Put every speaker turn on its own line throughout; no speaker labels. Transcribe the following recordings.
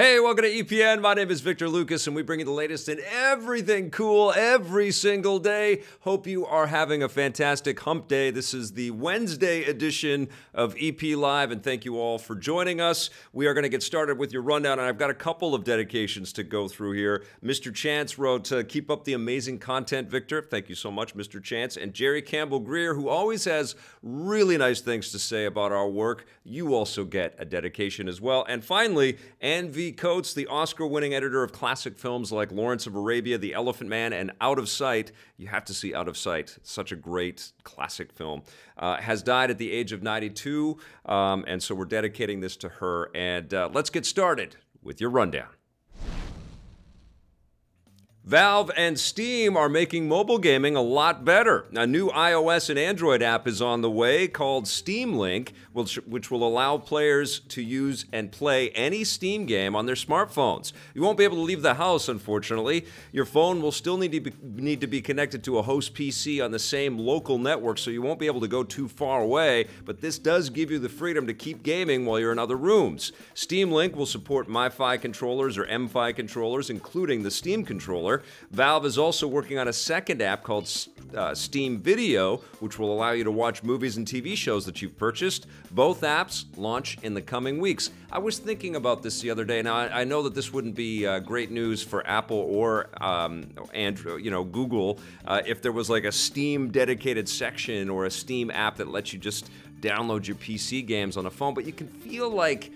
Hey, welcome to EPN. My name is Victor Lucas, and we bring you the latest in everything cool every single day. Hope you are having a fantastic hump day. This is the Wednesday edition of EP Live, and thank you all for joining us. We are going to get started with your rundown, and I've got a couple of dedications to go through here. Mr. Chance wrote to keep up the amazing content, Victor. Thank you so much, Mr. Chance. And Jerry Campbell Greer, who always has really nice things to say about our work. You also get a dedication as well. And finally, Ann Coates, the Oscar winning editor of classic films like Lawrence of Arabia, The Elephant Man, and Out of Sight. You have to see Out of Sight. It's such a great classic film. Uh, has died at the age of 92. Um, and so we're dedicating this to her. And uh, let's get started with your rundown. Valve and Steam are making mobile gaming a lot better. A new iOS and Android app is on the way called Steam Link, which, which, will allow players to use and play any Steam game on their smartphones. You won't be able to leave the house, unfortunately. Your phone will still need to be, need to be connected to a host PC on the same local network, so you won't be able to go too far away, but this does give you the freedom to keep gaming while you're in other rooms. Steam Link will support MiFi controllers or MFi controllers, including the Steam controller. Valve is also working on a second app called uh, Steam Video, which will allow you to watch movies and TV shows that you've purchased. Both apps launch in the coming weeks. I was thinking about this the other day. Now I, I know that this wouldn't be uh, great news for Apple or um, Android, you know, Google, uh, if there was like a Steam dedicated section or a Steam app that lets you just download your PC games on a phone. But you can feel like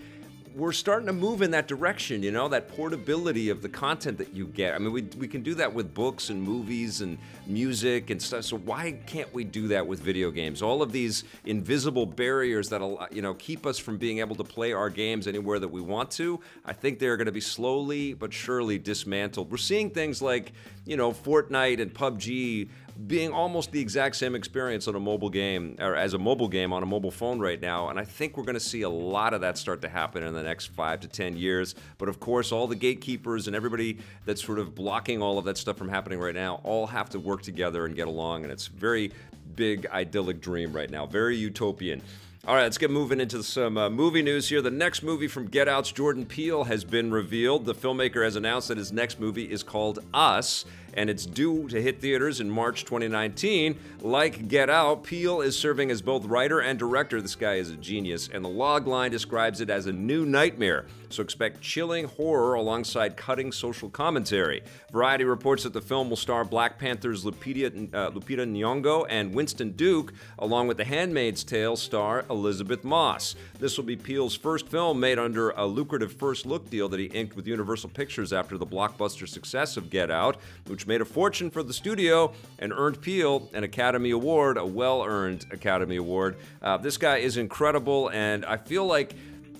we're starting to move in that direction, you know, that portability of the content that you get. I mean, we, we can do that with books and movies and music and stuff. So why can't we do that with video games? All of these invisible barriers that you know keep us from being able to play our games anywhere that we want to. I think they're going to be slowly but surely dismantled. We're seeing things like you know Fortnite and PUBG being almost the exact same experience on a mobile game or as a mobile game on a mobile phone right now. And I think we're going to see a lot of that start to happen in the next five to 10 years. But of course, all the gatekeepers and everybody that's sort of blocking all of that stuff from happening right now all have to work together and get along. And it's very big idyllic dream right now, very utopian. All right, let's get moving into some uh, movie news here. The next movie from Get Out's Jordan Peele has been revealed. The filmmaker has announced that his next movie is called Us and it's due to hit theaters in March 2019. Like Get Out, Peele is serving as both writer and director. This guy is a genius, and the log line describes it as a new nightmare. So expect chilling horror alongside cutting social commentary. Variety reports that the film will star Black Panther's Lupita, uh, Lupita Nyong'o and Winston Duke, along with The Handmaid's Tale star Elisabeth Moss. This will be Peele's first film made under a lucrative first look deal that he inked with Universal Pictures after the blockbuster success of Get Out, which made a fortune for the studio and earned Peele an Academy Award, a well earned Academy Award. Uh, this guy is incredible, and I feel like.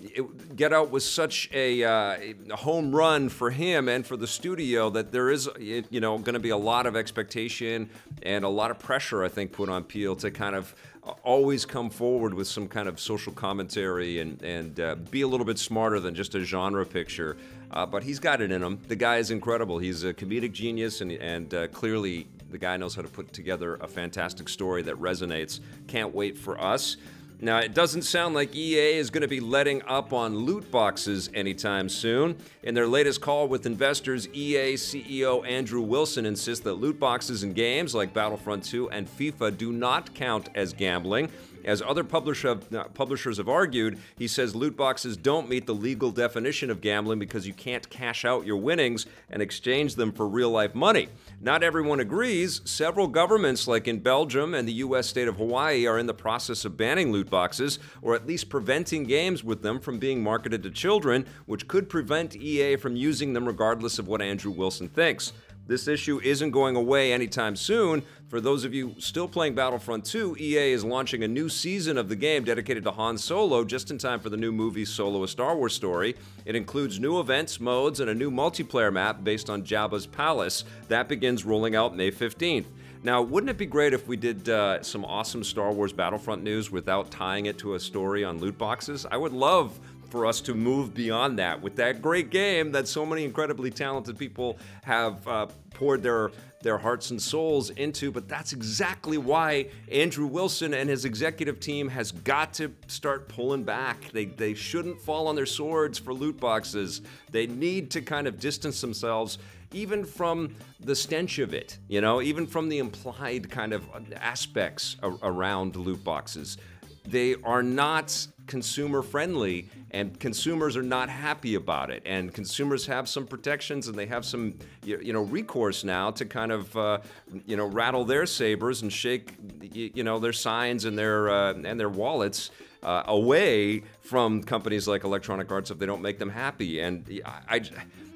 It, Get Out was such a, uh, home run for him and for the studio that there is, you know, going to be a lot of expectation and a lot of pressure, I think, put on Peele to kind of always come forward with some kind of social commentary and, and uh, be a little bit smarter than just a genre picture. Uh, but he's got it in him. The guy is incredible. He's a comedic genius, and, and uh, clearly the guy knows how to put together a fantastic story that resonates. Can't wait for us. Now, it doesn't sound like EA is going to be letting up on loot boxes anytime soon. In their latest call with investors, EA CEO Andrew Wilson insists that loot boxes in games like Battlefront 2 and FIFA do not count as gambling. As other uh, publishers have argued, he says loot boxes don't meet the legal definition of gambling because you can't cash out your winnings and exchange them for real life money. Not everyone agrees. Several governments, like in Belgium and the U.S. state of Hawaii, are in the process of banning loot boxes, or at least preventing games with them from being marketed to children, which could prevent EA from using them regardless of what Andrew Wilson thinks. This issue isn't going away anytime soon. For those of you still playing Battlefront 2, EA is launching a new season of the game dedicated to Han Solo just in time for the new movie Solo a Star Wars Story. It includes new events, modes, and a new multiplayer map based on Jabba's palace. That begins rolling out May 15th. Now, wouldn't it be great if we did uh, some awesome Star Wars Battlefront news without tying it to a story on loot boxes? I would love for us to move beyond that with that great game that so many incredibly talented people have uh, poured their their hearts and souls into. But that's exactly why Andrew Wilson and his executive team has got to start pulling back. They, they shouldn't fall on their swords for loot boxes. They need to kind of distance themselves even from the stench of it, you know, even from the implied kind of aspects around loot boxes. They are not consumer friendly and consumers are not happy about it. And consumers have some protections and they have some you, know recourse now to kind of uh, you know rattle their sabers and shake you know their signs and their uh, and their wallets uh, away from companies like Electronic Arts if they don't make them happy. And I, I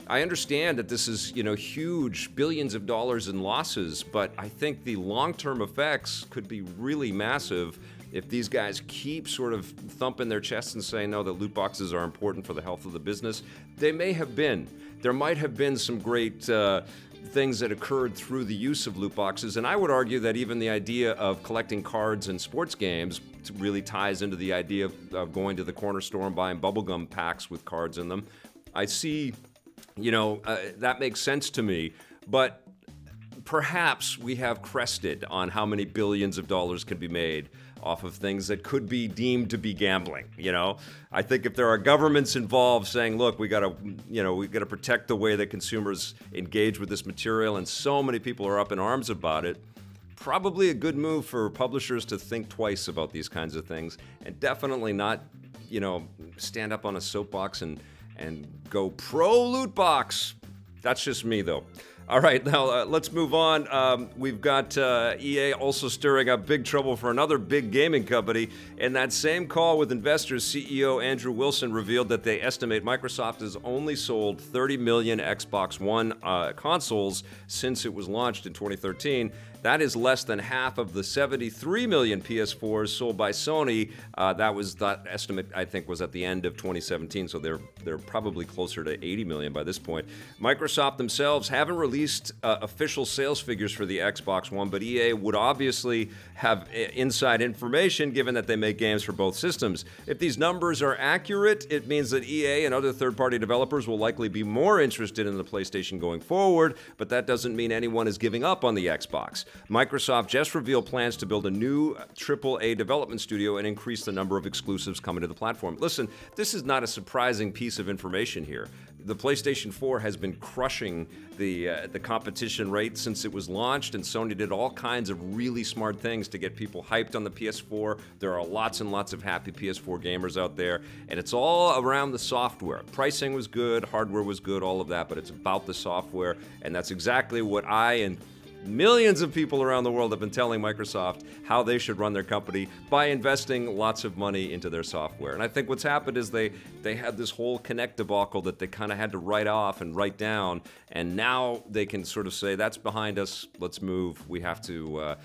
I understand that this is, you know, huge billions of dollars in losses, but I think the long-term effects could be really massive if these guys keep sort of thumping their chests and saying, no, the loot boxes are important for the health of the business. They may have been. There might have been some great uh, things that occurred through the use of loot boxes, and I would argue that even the idea of collecting cards in sports games really ties into the idea of, of going to the corner store and buying bubblegum packs with cards in them. I see you know, uh, that makes sense to me. But perhaps we have crested on how many billions of dollars can be made off of things that could be deemed to be gambling you know i think if there are governments involved saying look we got to you know we got to protect the way that consumers engage with this material and so many people are up in arms about it probably a good move for publishers to think twice about these kinds of things and definitely not you know stand up on a soapbox and and go pro loot box. That's just me, though. All right, now uh, let's move on. Um, we've got uh, EA also stirring up big trouble for another big gaming company. In that same call with investors, CEO Andrew Wilson revealed that they estimate Microsoft has only sold 30 million Xbox One uh, consoles since it was launched in 2013. That is less than half of the 73 million PS4s sold by Sony. Uh, that was that estimate I think was at the end of 2017, so they're they're probably closer to 80 million by this point. Microsoft themselves haven't released uh, official sales figures for the Xbox One, but EA would obviously have uh, inside information given that they make games for both systems. If these numbers are accurate, it means that EA and other third-party developers will likely be more interested in the PlayStation going forward, but that doesn't mean anyone is giving up on the Xbox. Microsoft just revealed plans to build a new AAA development studio and increase the number of exclusives coming to the platform. Listen, this is not a surprising piece of information here. The PlayStation 4 has been crushing the uh, the competition rate since it was launched, and Sony did all kinds of really smart things to get people hyped on the PS4. There are lots and lots of happy PS4 gamers out there, and it's all around the software. Pricing was good, hardware was good, all of that, but it's about the software, and that's exactly what I and Millions of people around the world have been telling Microsoft how they should run their company by investing lots of money into their software. And I think what's happened is they they had this whole Kinect debacle that they kind of had to write off and write down, and now they can sort of say that's behind us. Let's move. We have to. Uh,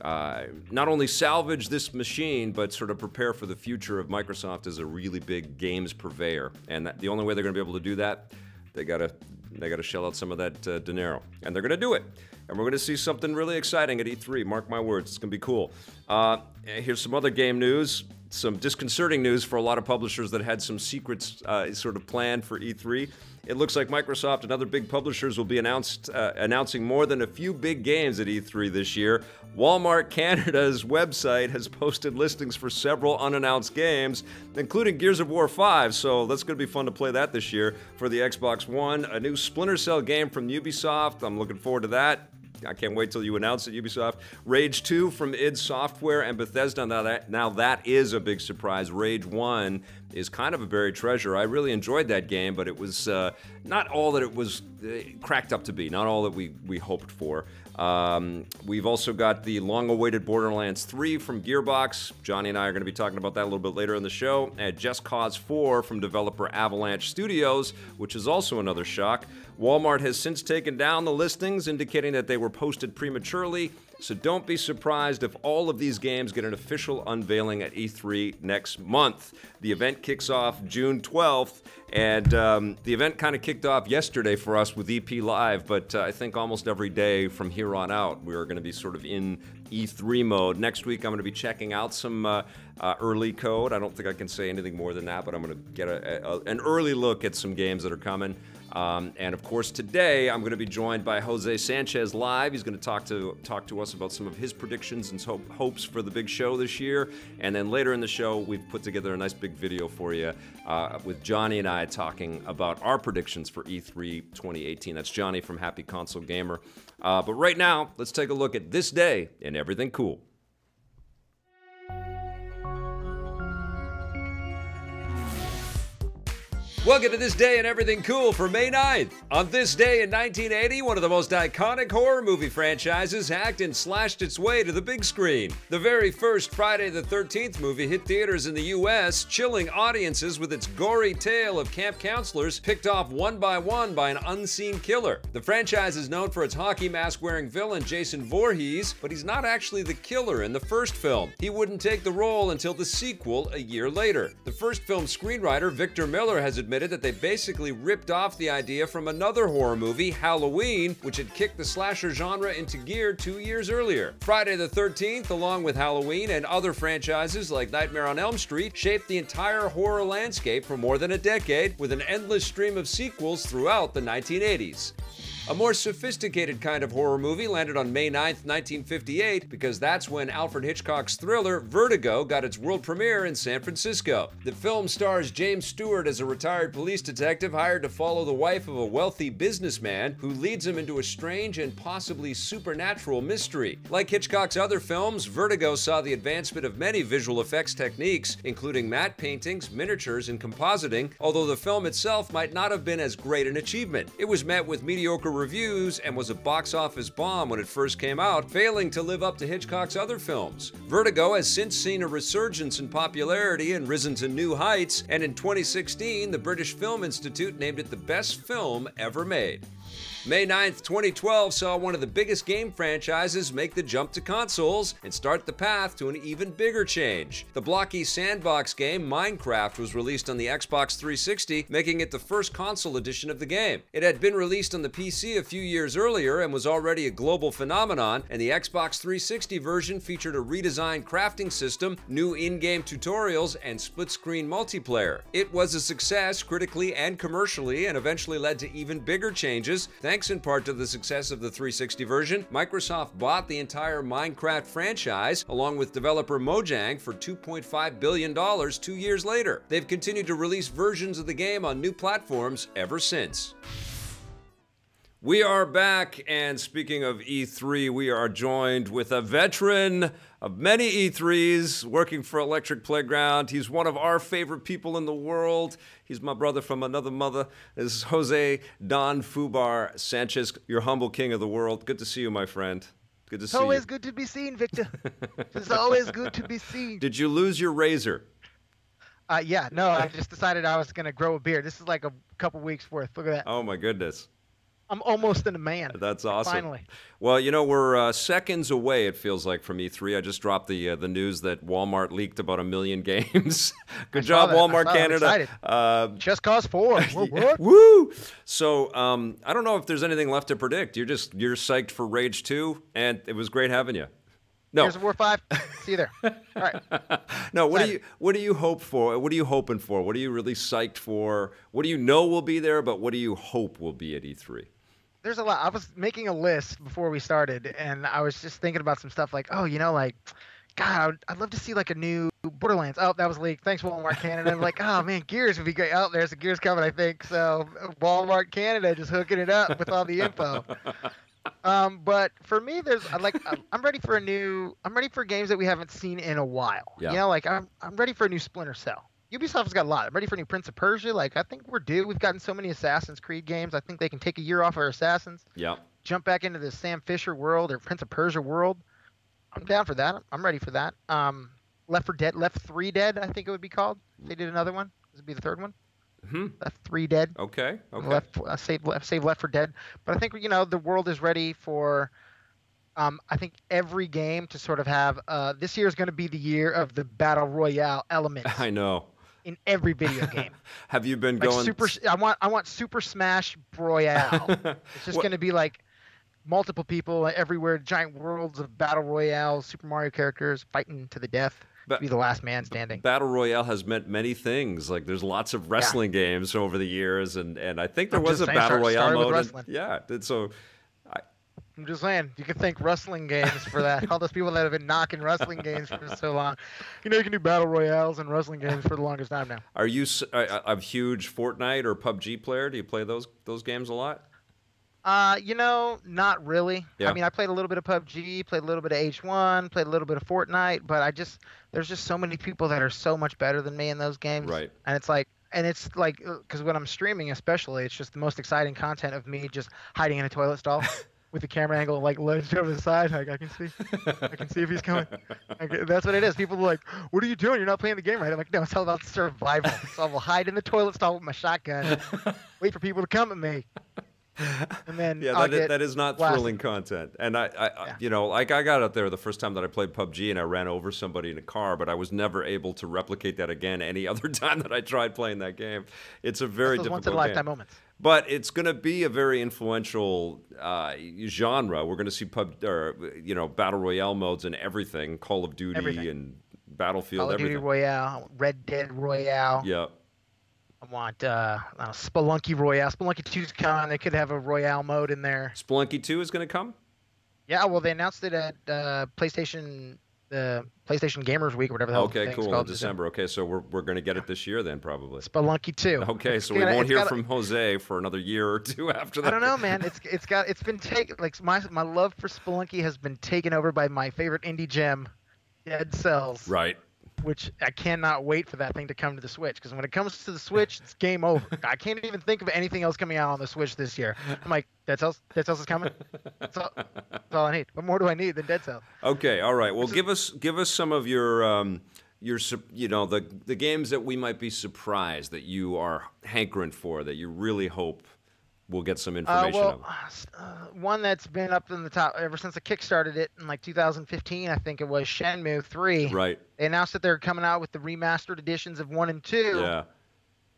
uh, not only salvage this machine, but sort of prepare for the future of Microsoft as a really big games purveyor. And that, the only way they're going to be able to do that, they gotta they gotta shell out some of that uh, dinero, and they're going to do it and we're going to see something really exciting at E3. Mark my words, it's going to be cool. Uh, here's some other game news, some disconcerting news for a lot of publishers that had some secrets uh, sort of planned for E3. It looks like Microsoft and other big publishers will be announced uh, announcing more than a few big games at E3 this year. Walmart Canada's website has posted listings for several unannounced games, including Gears of War 5. So that's going to be fun to play that this year for the Xbox One. A new Splinter Cell game from Ubisoft. I'm looking forward to that. I can't wait till you announce it, Ubisoft. Rage 2 from id Software and Bethesda. Now that, now that is a big surprise. Rage 1 is kind of a buried treasure. I really enjoyed that game, but it was uh, not all that it was uh, cracked up to be, not all that we, we hoped for. Um, we've also got the long awaited Borderlands 3 from Gearbox. Johnny and I are going to be talking about that a little bit later in the show. And Just Cause 4 from developer Avalanche Studios, which is also another shock. Walmart has since taken down the listings, indicating that they were posted prematurely. So don't be surprised if all of these games get an official unveiling at E3 next month. The event kicks off June 12th, and um, the event kind of kicked off yesterday for us with EP Live, but uh, I think almost every day from here on out, we're going to be sort of in E3 mode. Next week, I'm going to be checking out some uh, uh, early code. I don't think I can say anything more than that, but I'm going to get a, a, an early look at some games that are coming. Um, and of course, today I'm going to be joined by Jose Sanchez live. He's going to talk to talk to us about some of his predictions and hope, hopes for the big show this year. And then later in the show, we've put together a nice big video for you uh, with Johnny and I talking about our predictions for E3 2018. That's Johnny from Happy Console Gamer. Uh, but right now, let's take a look at this day and everything cool. Welcome to this day and everything cool for May 9th. On this day in 1980, one of the most iconic horror movie franchises hacked and slashed its way to the big screen. The very first Friday the 13th movie hit theaters in the US, chilling audiences with its gory tale of camp counselors picked off one by one by an unseen killer. The franchise is known for its hockey mask wearing villain Jason Voorhees, but he's not actually the killer in the first film. He wouldn't take the role until the sequel a year later. The first film screenwriter Victor Miller has admitted admitted that they basically ripped off the idea from another horror movie, Halloween, which had kicked the slasher genre into gear two years earlier. Friday the 13th, along with Halloween and other franchises like Nightmare on Elm Street, shaped the entire horror landscape for more than a decade with an endless stream of sequels throughout the 1980s. A more sophisticated kind of horror movie landed on May 9, 1958, because that's when Alfred Hitchcock's thriller Vertigo got its world premiere in San Francisco. The film stars James Stewart as a retired police detective hired to follow the wife of a wealthy businessman who leads him into a strange and possibly supernatural mystery. Like Hitchcock's other films, Vertigo saw the advancement of many visual effects techniques, including matte paintings, miniatures, and compositing, although the film itself might not have been as great an achievement. It was met with mediocre reviews and was a box office bomb when it first came out, failing to live up to Hitchcock's other films. Vertigo has since seen a resurgence in popularity and risen to new heights, and in 2016, the British Film Institute named it the best film ever made. May 9th, 2012 saw one of the biggest game franchises make the jump to consoles and start the path to an even bigger change. The blocky sandbox game Minecraft was released on the Xbox 360, making it the first console edition of the game. It had been released on the PC a few years earlier and was already a global phenomenon, and the Xbox 360 version featured a redesigned crafting system, new in-game tutorials, and split-screen multiplayer. It was a success critically and commercially and eventually led to even bigger changes Thanks in part to the success of the 360 version, Microsoft bought the entire Minecraft franchise along with developer Mojang for $2.5 billion two years later. They've continued to release versions of the game on new platforms ever since. We are back, and speaking of E3, we are joined with a veteran of many E3s working for Electric Playground. He's one of our favorite people in the world. He's my brother from another mother. This is Jose Don Fubar Sanchez, your humble king of the world. Good to see you, my friend. Good to
it's
see you.
always good to be seen, Victor. it's always good to be seen.
Did you lose your razor?
Uh, yeah, no, I just decided I was going to grow a beard. This is like a couple weeks worth. Look at that.
Oh, my goodness.
I'm almost in a man.
That's awesome.
Finally.
Well, you know, we're uh, seconds away. It feels like from E3. I just dropped the uh, the news that Walmart leaked about a million games. Good job,
that.
Walmart Canada. Uh,
Just Cause 4. What? what?
Woo! So um, I don't know if there's anything left to predict. You're just you're psyched for Rage 2, and it was great having you. No,
Gears of War 5. See you there. All right.
no. What do you what do you hope for? What are you hoping for? What are you really psyched for? What do you know will be there? But what do you hope will be at E E3?
There's a lot. I was making a list before we started, and I was just thinking about some stuff like, oh, you know, like, God, I'd, I'd love to see like a new Borderlands. Oh, that was leaked. Thanks, Walmart Canada. I'm like, oh man, Gears would be great. Oh, there's a Gears coming, I think. So Walmart Canada just hooking it up with all the info. Um, but for me, there's I like I'm- I'm ready for a new. I'm ready for games that we haven't seen in a while.
Yeah.
You know, like I'm I'm ready for a new Splinter Cell. Ubisoft's got a lot. I'm ready for a new Prince of Persia. Like I think we're due. We've gotten so many Assassin's Creed games. I think they can take a year off our Assassins,
Yeah.
jump back into the Sam Fisher world or Prince of Persia world. I'm down for that. I'm ready for that. Um, Left 4 Dead, Left Three Dead, I think it would be called. If they did another one. This would be the third one.
Hmm.
Left Three Dead.
Okay. Okay.
Left uh, save left save Left 4 Dead. But I think you know the world is ready for um, I think every game to sort of have uh, this year is going to be the year of the battle royale element
I know.
In every video game.
Have you been
like
going?
super, I want I want Super Smash Royale. it's just going to be like multiple people everywhere, giant worlds of battle royale, Super Mario characters fighting to the death.
But-
be the last man standing.
Battle Royale has meant many things. Like there's lots of wrestling games over the years, and, and I think there
I'm
was a Battle Royale mode. and- yeah, and so
I'm just saying, you can thank wrestling games for that. All those people that have been knocking wrestling games for so long. You know, you can do battle royales and wrestling games for the longest time now.
are you a huge Fortnite or PUBG player? Do you play those those games a lot?
Uh, you know, not really.
Yeah.
I mean, I played a little bit of PUBG, played a little bit of H1, played a little bit of Fortnite, but I just there's just so many people that are so much better than me in those games.
Right.
And it's like and it's like because when I'm streaming especially, it's just the most exciting content of me just hiding in a toilet stall with the camera angle like lunged over the side. Like I can see, I can see if he's coming. Like, that's what it is. People are like, "What are you doing? You're not playing the game right." I'm like, "No, it's all about survival. so I will hide in the toilet stall with my shotgun, wait for people to come at me, and then
Yeah, that is, that is not
blasted.
thrilling content. And I, I,
Yeah.
you know, like I got out there the first time that I played PUBG and I ran over somebody in a car, but I was never able to replicate that again any other time that I tried playing that game. It's a very difficult
once in a lifetime
game. But it's going to be a very influential uh, genre. We're going to see pub, or you know, battle royale modes and everything, Call of Duty
Everything.
and Battlefield,
Call of Duty. Royale, Red Dead Royale.
yeah.
I want uh, I know, Spelunky Royale. Spelunky 2's coming. They could have a Royale mode in there.
Spelunky 2 is going to come?
Yeah, well, they announced it at uh, PlayStation, the PlayStation Gamers Week or whatever the hell
Okay, cool. In. December. Okay, so we're, we're going to get it this year then, probably.
Spelunky 2.
Okay,
It's
so we
gonna-
won't hear
got-
from Jose for another year or two after that.
I don't know, man. It's it's got it's been taken like my my love for Spelunky has been taken over by my favorite indie gem, Dead Cells,
Right.
Which I cannot wait for that thing to come to the Switch because when it comes to the Switch, it's game over. I can't even think of anything else coming out on the Switch this year. I'm like, Dead Cells, Dead Cells is coming. That's all, that's all I need. What more do I need than Dead Cells?
Okay. All right. Well, give us give us some of your um, your you know the the games that we might be surprised that you are hankering for that you really hope we'll get some
Uh,
information
well,
of.
uh, one that's been up in the top ever since I kickstarted it in like 2015, I think it was Shenmue 3.
Right.
They announced that they're coming out with the remastered editions of 1 and 2.
Yeah.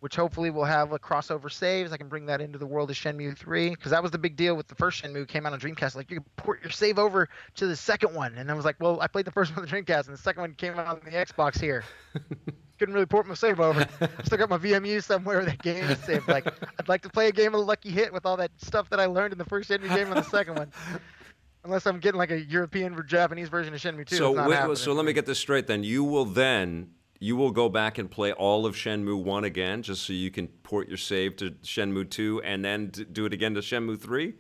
which hopefully will have a crossover saves. I can bring that into the world of Shenmue 3 because that was the big deal with the first Shenmue came out on Dreamcast. Like you could port your save over to the second one, and I was like, well, I played the first one on the Dreamcast, and the second one came out on the Xbox here. Couldn't really port my save over. I still got my VMU somewhere that game is saved. Like I'd like to play a game of Lucky Hit with all that stuff that I learned in the first Shenmue game and the second one. Unless I'm getting like a European or Japanese version of Shenmue 2.
So
it's not
wait, so let me get this straight. Then you will then you will go back and play all of Shenmue one again, just so you can port your save to Shenmue two, and then do it again to Shenmue three.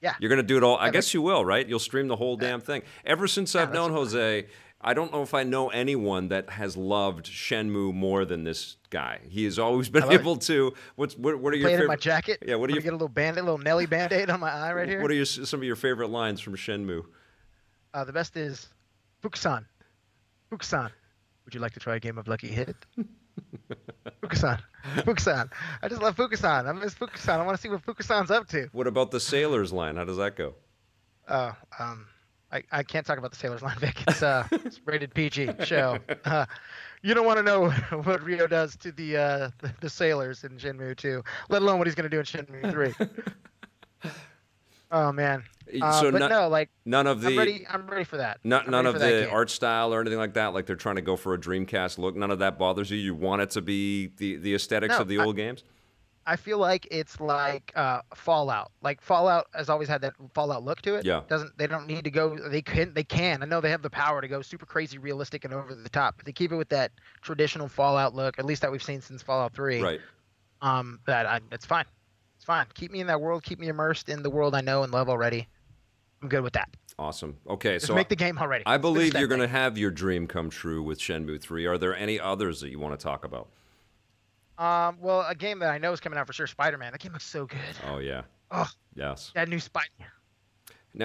Yeah.
You're gonna do it all. I guess you will, right? You'll stream the whole damn thing. Ever since I've known Jose, I don't know if I know anyone that has loved Shenmue more than this guy. He has always been
love it.
able to. What's what, what are your
in my
favorite?
jacket.
Yeah, what do you-
get a little band, a little Nelly band-aid on my eye right here?
What are your, some of your favorite lines from Shenmue?
Uh, the best is Fukusan. Fukusan. Would you like to try a game of Lucky Hit? Fukusan. Fukusan. I just love Fukusan. I miss Fukusan. I want to see what Fukusan's up to.
What about the sailors line? How does that go?
Uh, um, I, I can't talk about the Sailor's Line, Vic. It's uh, it's rated PG show. Uh, you don't want to know what Ryo does to the uh, the, the sailors in Shenmue 2, let alone what he's going to do in Shenmue 3. oh man. Uh,
so
but
no-
no, like
None of the
I'm ready. I'm ready for that.
None,
I'm
none of the art style or anything like that. Like they're trying to go for a Dreamcast look. None of that bothers you. You want it to be the, the aesthetics
No,
of the
I-
old games.
I feel like it's like uh, Fallout. Like Fallout has always had that Fallout look to it.
Yeah.
Doesn't they don't need to go they can they can. I know they have the power to go super crazy realistic and over the top. But they keep it with that traditional Fallout look, at least that we've seen since Fallout 3.
Right.
Um that I, it's fine. It's fine. Keep me in that world, keep me immersed in the world I know and love already. I'm good with that.
Awesome. Okay,
Just
so
make the game already.
I believe you're going to have your dream come true with Shenmue 3. Are there any others that you want to talk about?
Um well a game that I know is coming out for sure, Spider Man. That game looks so good.
Oh yeah.
Oh.
Yes.
That new Spider
Now,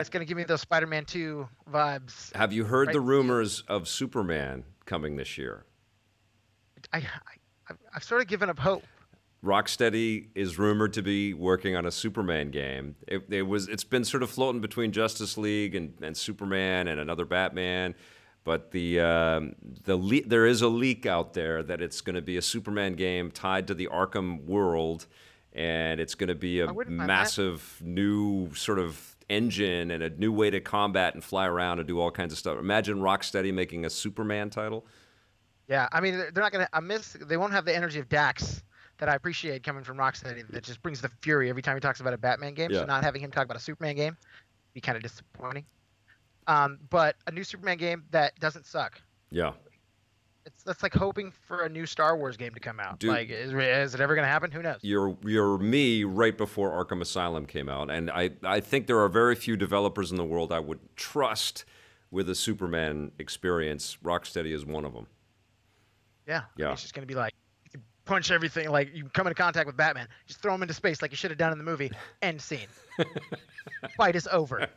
That's gonna give me those Spider Man 2 vibes.
have you heard
Right.
the rumors of Superman coming this year?
I, I I've, I've sort of given up hope.
Rocksteady is rumored to be working on a Superman game. It, it was it's been sort of floating between Justice League and, and Superman and another Batman, but the um, the le- there is a leak out there that it's going to be a Superman game tied to the Arkham world, and it's going to be a massive new sort of engine and a new way to combat and fly around and do all kinds of stuff. Imagine Rocksteady making a Superman title.
Yeah, I mean they're not gonna. I miss. They won't have the energy of Dax that I appreciate coming from Rocksteady. That just brings the fury every time he talks about a Batman game.
Yeah.
So not having him talk about a Superman game, be kind of disappointing. Um, but a new Superman game that doesn't suck.
Yeah.
It's that's like hoping for a new Star Wars game to come out.
Dude.
Like, is, is it ever gonna happen? Who knows?
you're you're me right before Arkham Asylum came out, and I I think there are very few developers in the world I would trust with a Superman experience. Rocksteady is one of them.
Yeah. I mean,
Yeah.
It's just gonna be like punch everything. Like you come into contact with Batman, just throw him into space like you should have done in the movie. End scene. Fight is over.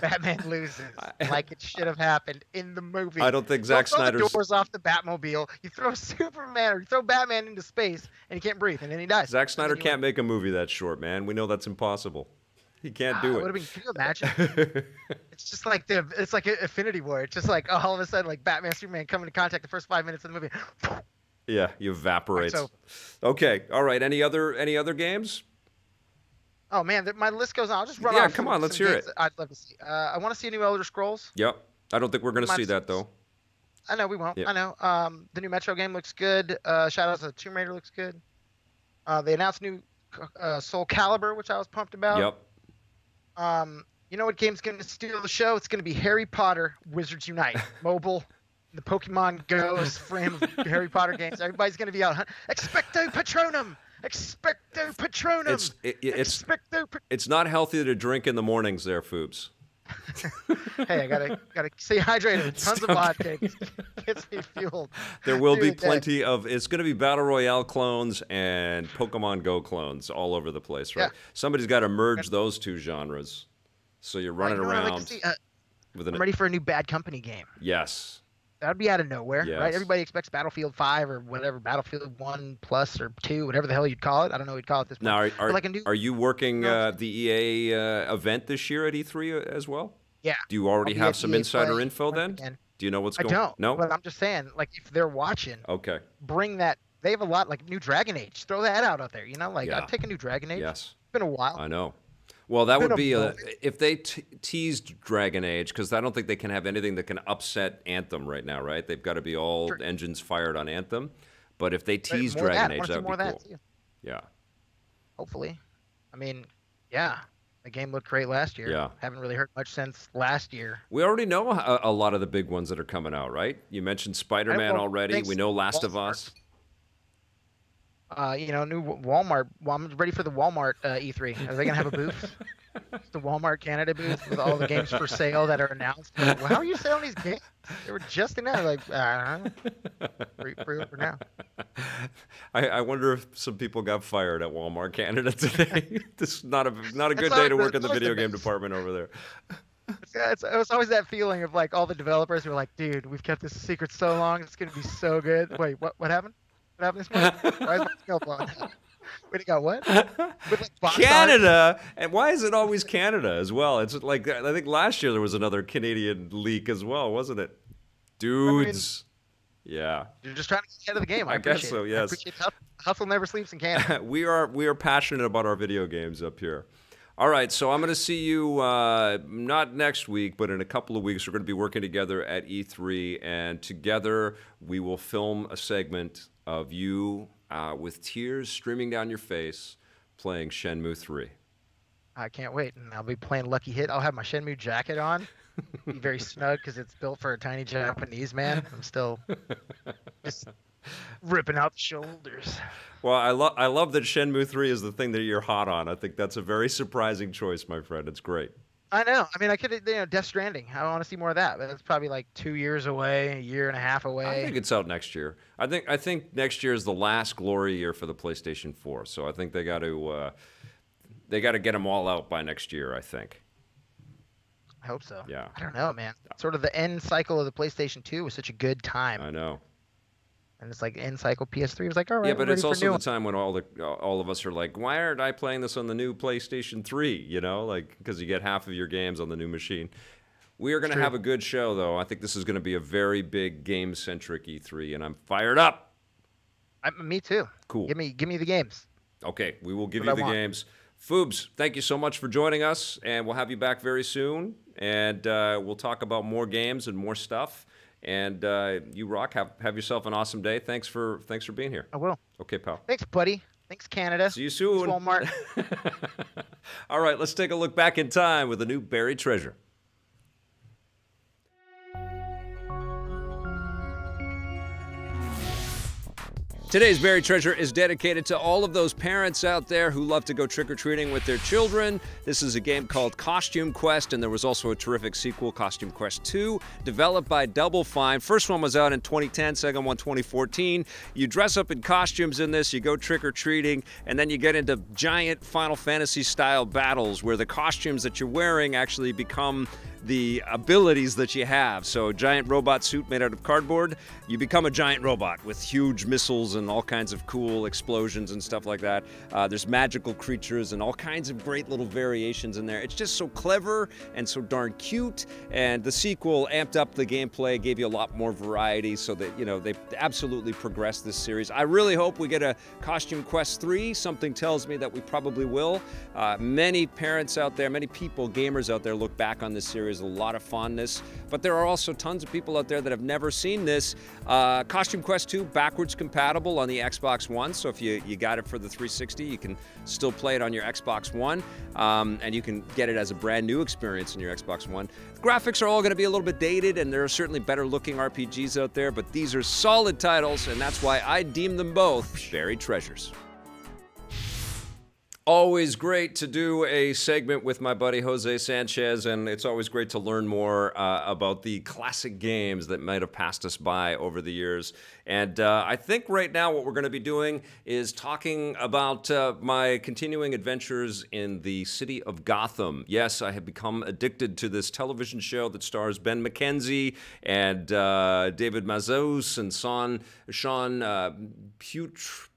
Batman loses, like it should have happened in the movie.
I don't think Zack
throw
Snyder's.
doors off the Batmobile. You throw Superman or you throw Batman into space and he can't breathe, and then he dies.
Zack Snyder can't make a movie that short, man. We know that's impossible. He can't
Ah,
do
Would have
it.
been. Can you imagine? it's just like the. It's like a Infinity War. It's just like all of a sudden, like Batman, Superman come into contact the first five minutes of the movie.
Yeah, he evaporates.
So-
Okay, all right. Any other any other games?
Oh man, my list goes on. I'll just run
Yeah, come on, let's hear it.
I'd love to see. Uh, I want to see a new Elder Scrolls.
Yep. I don't think we're going to
Might
see that though.
I know we won't.
Yeah.
I know. Um, the new Metro game looks good. Uh, Shadows of the Tomb Raider looks good. Uh, they announced new uh, Soul Calibur, which I was pumped about.
Yep.
Um, you know what game's going to steal the show? It's going to be Harry Potter Wizards Unite mobile. The Pokemon Go is frame of Harry Potter games. Everybody's going to be out. Expecto Patronum. Expecto Patronum.
It's it, it's
Expecto. Pat-
it's not healthy to drink in the mornings there, Foobs.
hey, I gotta gotta stay hydrated. Tons of
Okay.
vodka gets me fueled.
There will be
Dude, that-
plenty of. It's going to be battle royale clones and Pokemon Go clones all over the place, right?
Yeah.
Somebody's got to merge those two genres. So you're running
You know what I'd like
around
see? Uh,
with
I'm ready for a new Bad Company game.
yes.
That'd be out of nowhere,
Yes.
right? Everybody expects Battlefield 5 or whatever, Battlefield 1 plus or 2, whatever the hell you'd call it. I don't know what you'd call it this point.
Now, are, are,
like a new,
are you working uh, the EA uh, event this year at E3 as well?
yeah.
Do you already have some
EA
insider info then?
again.
Do you know what's going?
I don't.
No.
But I'm just saying, like, if they're watching,
Okay.
bring that. They have a lot, like new Dragon Age. Throw that out out there. You know, like
Yeah.
I'd take a new Dragon Age.
Yes.
It's been a while.
I know. Well, that would be a, if they t- teased Dragon Age because I don't think they can have anything that can upset Anthem right now, right? They've got to be all
Sure.
engines fired on Anthem. But if they tease Dragon
that.
Age, that would be cool.
that,
Yeah.
Hopefully. I mean, yeah. The game looked great last year.
Yeah.
Haven't really heard much since last year.
We already know a, a lot of the big ones that are coming out, right? You mentioned Spider Man already. We know Last of. Us.
Uh, you know, new Walmart. Well, I'm ready for the Walmart uh, E3. Are they gonna have a booth? the Walmart Canada booth with all the games for sale that are announced. Like, well, how are you selling these games? They were just announced. Like, uh, free, free for now.
I, I wonder if some people got fired at Walmart Canada today. this is not a not a
It's
good day to work in the video game department over there.
It's, it's, it was always that feeling of like all the developers were like, dude, we've kept this secret so long, it's gonna be so good. Wait, what? What happened? What happened this morning? Why is my blowing up? Wait, it got what? Like?
Canada, and why is it always Canada as well? It's like I think last year there was another Canadian leak as well, wasn't it? Dudes, yeah,
You're just trying to get ahead of the game. I,
I guess so, yes.
Hustle, hustle never sleeps in Canada.
we are we are passionate about our video games up here. All right, so I'm going to see you uh, not next week, but in a couple of weeks. We're going to be working together at E3, and together we will film a segment of you uh, with tears streaming down your face playing Shenmue 3.
I can't wait, and I'll be playing Lucky Hit. I'll have my Shenmue jacket on, be very snug because it's built for a tiny Japanese man. I'm still just ripping out the shoulders.
Well, I, lo- I love that Shenmue 3 is the thing that you're hot on. I think that's a very surprising choice, my friend. It's great.
I know. I mean, I could, you know, Death Stranding. I want to see more of that, but it's probably like two years away, a year and a half away.
I think it's out next year. I think I think next year is the last glory year for the PlayStation 4. So I think they got to uh, they got to get them all out by next year. I think.
I hope so.
Yeah.
I don't know, man. Sort of the end cycle of the PlayStation 2 was such a good time,
I know.
And it's like in cycle PS3. It was like, all right,
yeah, but it's also the time when all the all of us are like, why aren't I playing this on the new PlayStation 3? You know, like because you get half of your games on the new machine. We are going to have a good show, though. I think this is going to be a very big game-centric E3, and I'm fired up.
I, me too.
Cool.
Give me give me the games.
Okay, we will give you the games. Foobs, thank you so much for joining us, and we'll have you back very soon. And uh, we'll talk about more games and more stuff. And uh, you rock. Have have yourself an awesome day. Thanks for thanks for being here.
I will.
Okay, pal.
Thanks, buddy. Thanks, Canada.
See you soon.
Thanks, Walmart.
All right, let's take a look back in time with a new buried treasure. Today's buried treasure is dedicated to all of those parents out there who love to go trick or treating with their children. This is a game called Costume Quest, and there was also a terrific sequel, Costume Quest 2, developed by Double Fine. First one was out in 2010, second one 2014. You dress up in costumes in this, you go trick or treating, and then you get into giant Final Fantasy style battles where the costumes that you're wearing actually become the abilities that you have. So, giant robot suit made out of cardboard, you become a giant robot with huge missiles and all kinds of cool explosions and stuff like that. Uh, there's magical creatures and all kinds of great little variations in there. It's just so clever and so darn cute. And the sequel amped up the gameplay, gave you a lot more variety so that, you know, they absolutely progressed this series. I really hope we get a Costume Quest 3. Something tells me that we probably will. Uh, many parents out there, many people, gamers out there, look back on this series with a lot of fondness. But there are also tons of people out there that have never seen this. Uh, Costume Quest 2 backwards compatible on the Xbox One. So if you, you got it for the 360, you can still play it on your Xbox One. Um, and you can get it as a brand new experience in your Xbox One. The graphics are all going to be a little bit dated, and there are certainly better looking RPGs out there, but these are solid titles, and that's why I deem them both buried treasures. Always great to do a segment with my buddy Jose Sanchez, and it's always great to learn more uh, about the classic games that might have passed us by over the years. And uh, I think right now what we're going to be doing is talking about uh, my continuing adventures in the city of Gotham. Yes, I have become addicted to this television show that stars Ben McKenzie and uh, David Mazouz and Son, Sean uh, Putri.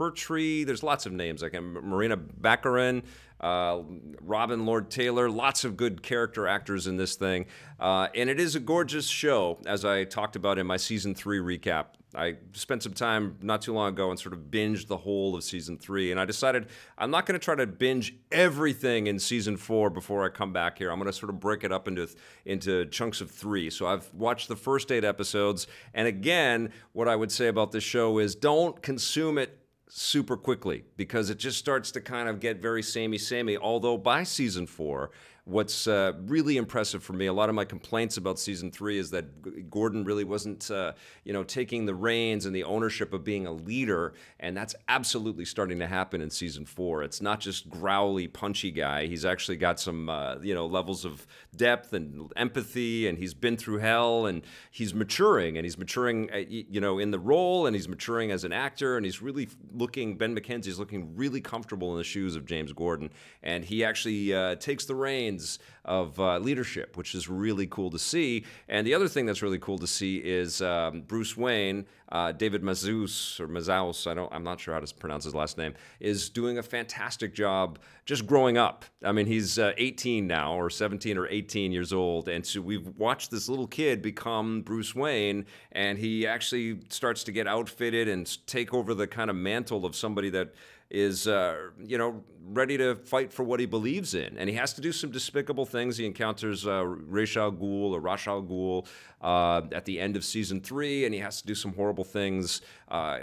Pertree. There's lots of names. Like Morena Baccarin, uh, Robin Lord Taylor. Lots of good character actors in this thing, uh, and it is a gorgeous show. As I talked about in my season three recap, I spent some time not too long ago and sort of binged the whole of season three, and I decided I'm not going to try to binge everything in season four before I come back here. I'm going to sort of break it up into into chunks of three. So I've watched the first eight episodes, and again, what I would say about this show is don't consume it super quickly because it just starts to kind of get very samey samey. Although by season four, what's uh, really impressive for me, a lot of my complaints about season three is that Gordon really wasn't, uh, you know, taking the reins and the ownership of being a leader, and that's absolutely starting to happen in season four. It's not just growly, punchy guy. He's actually got some, uh, you know, levels of depth and empathy, and he's been through hell, and he's maturing, and he's maturing, uh, you know, in the role, and he's maturing as an actor, and he's really looking. Ben McKenzie is looking really comfortable in the shoes of James Gordon, and he actually uh, takes the reins of uh, leadership, which is really cool to see. And the other thing that's really cool to see is um, Bruce Wayne, uh, David Mazouz or Mazouz, I don't, I'm not sure how to pronounce his last name, is doing a fantastic job just growing up. I mean, he's uh, 18 now, or 17 or 18 years old, and so we've watched this little kid become Bruce Wayne, and he actually starts to get outfitted and take over the kind of mantle of somebody that is uh, you know ready to fight for what he believes in, and he has to do some despicable things. He encounters uh, Ra's al Ghul or Ra's al Ghul uh, at the end of season three, and he has to do some horrible things uh,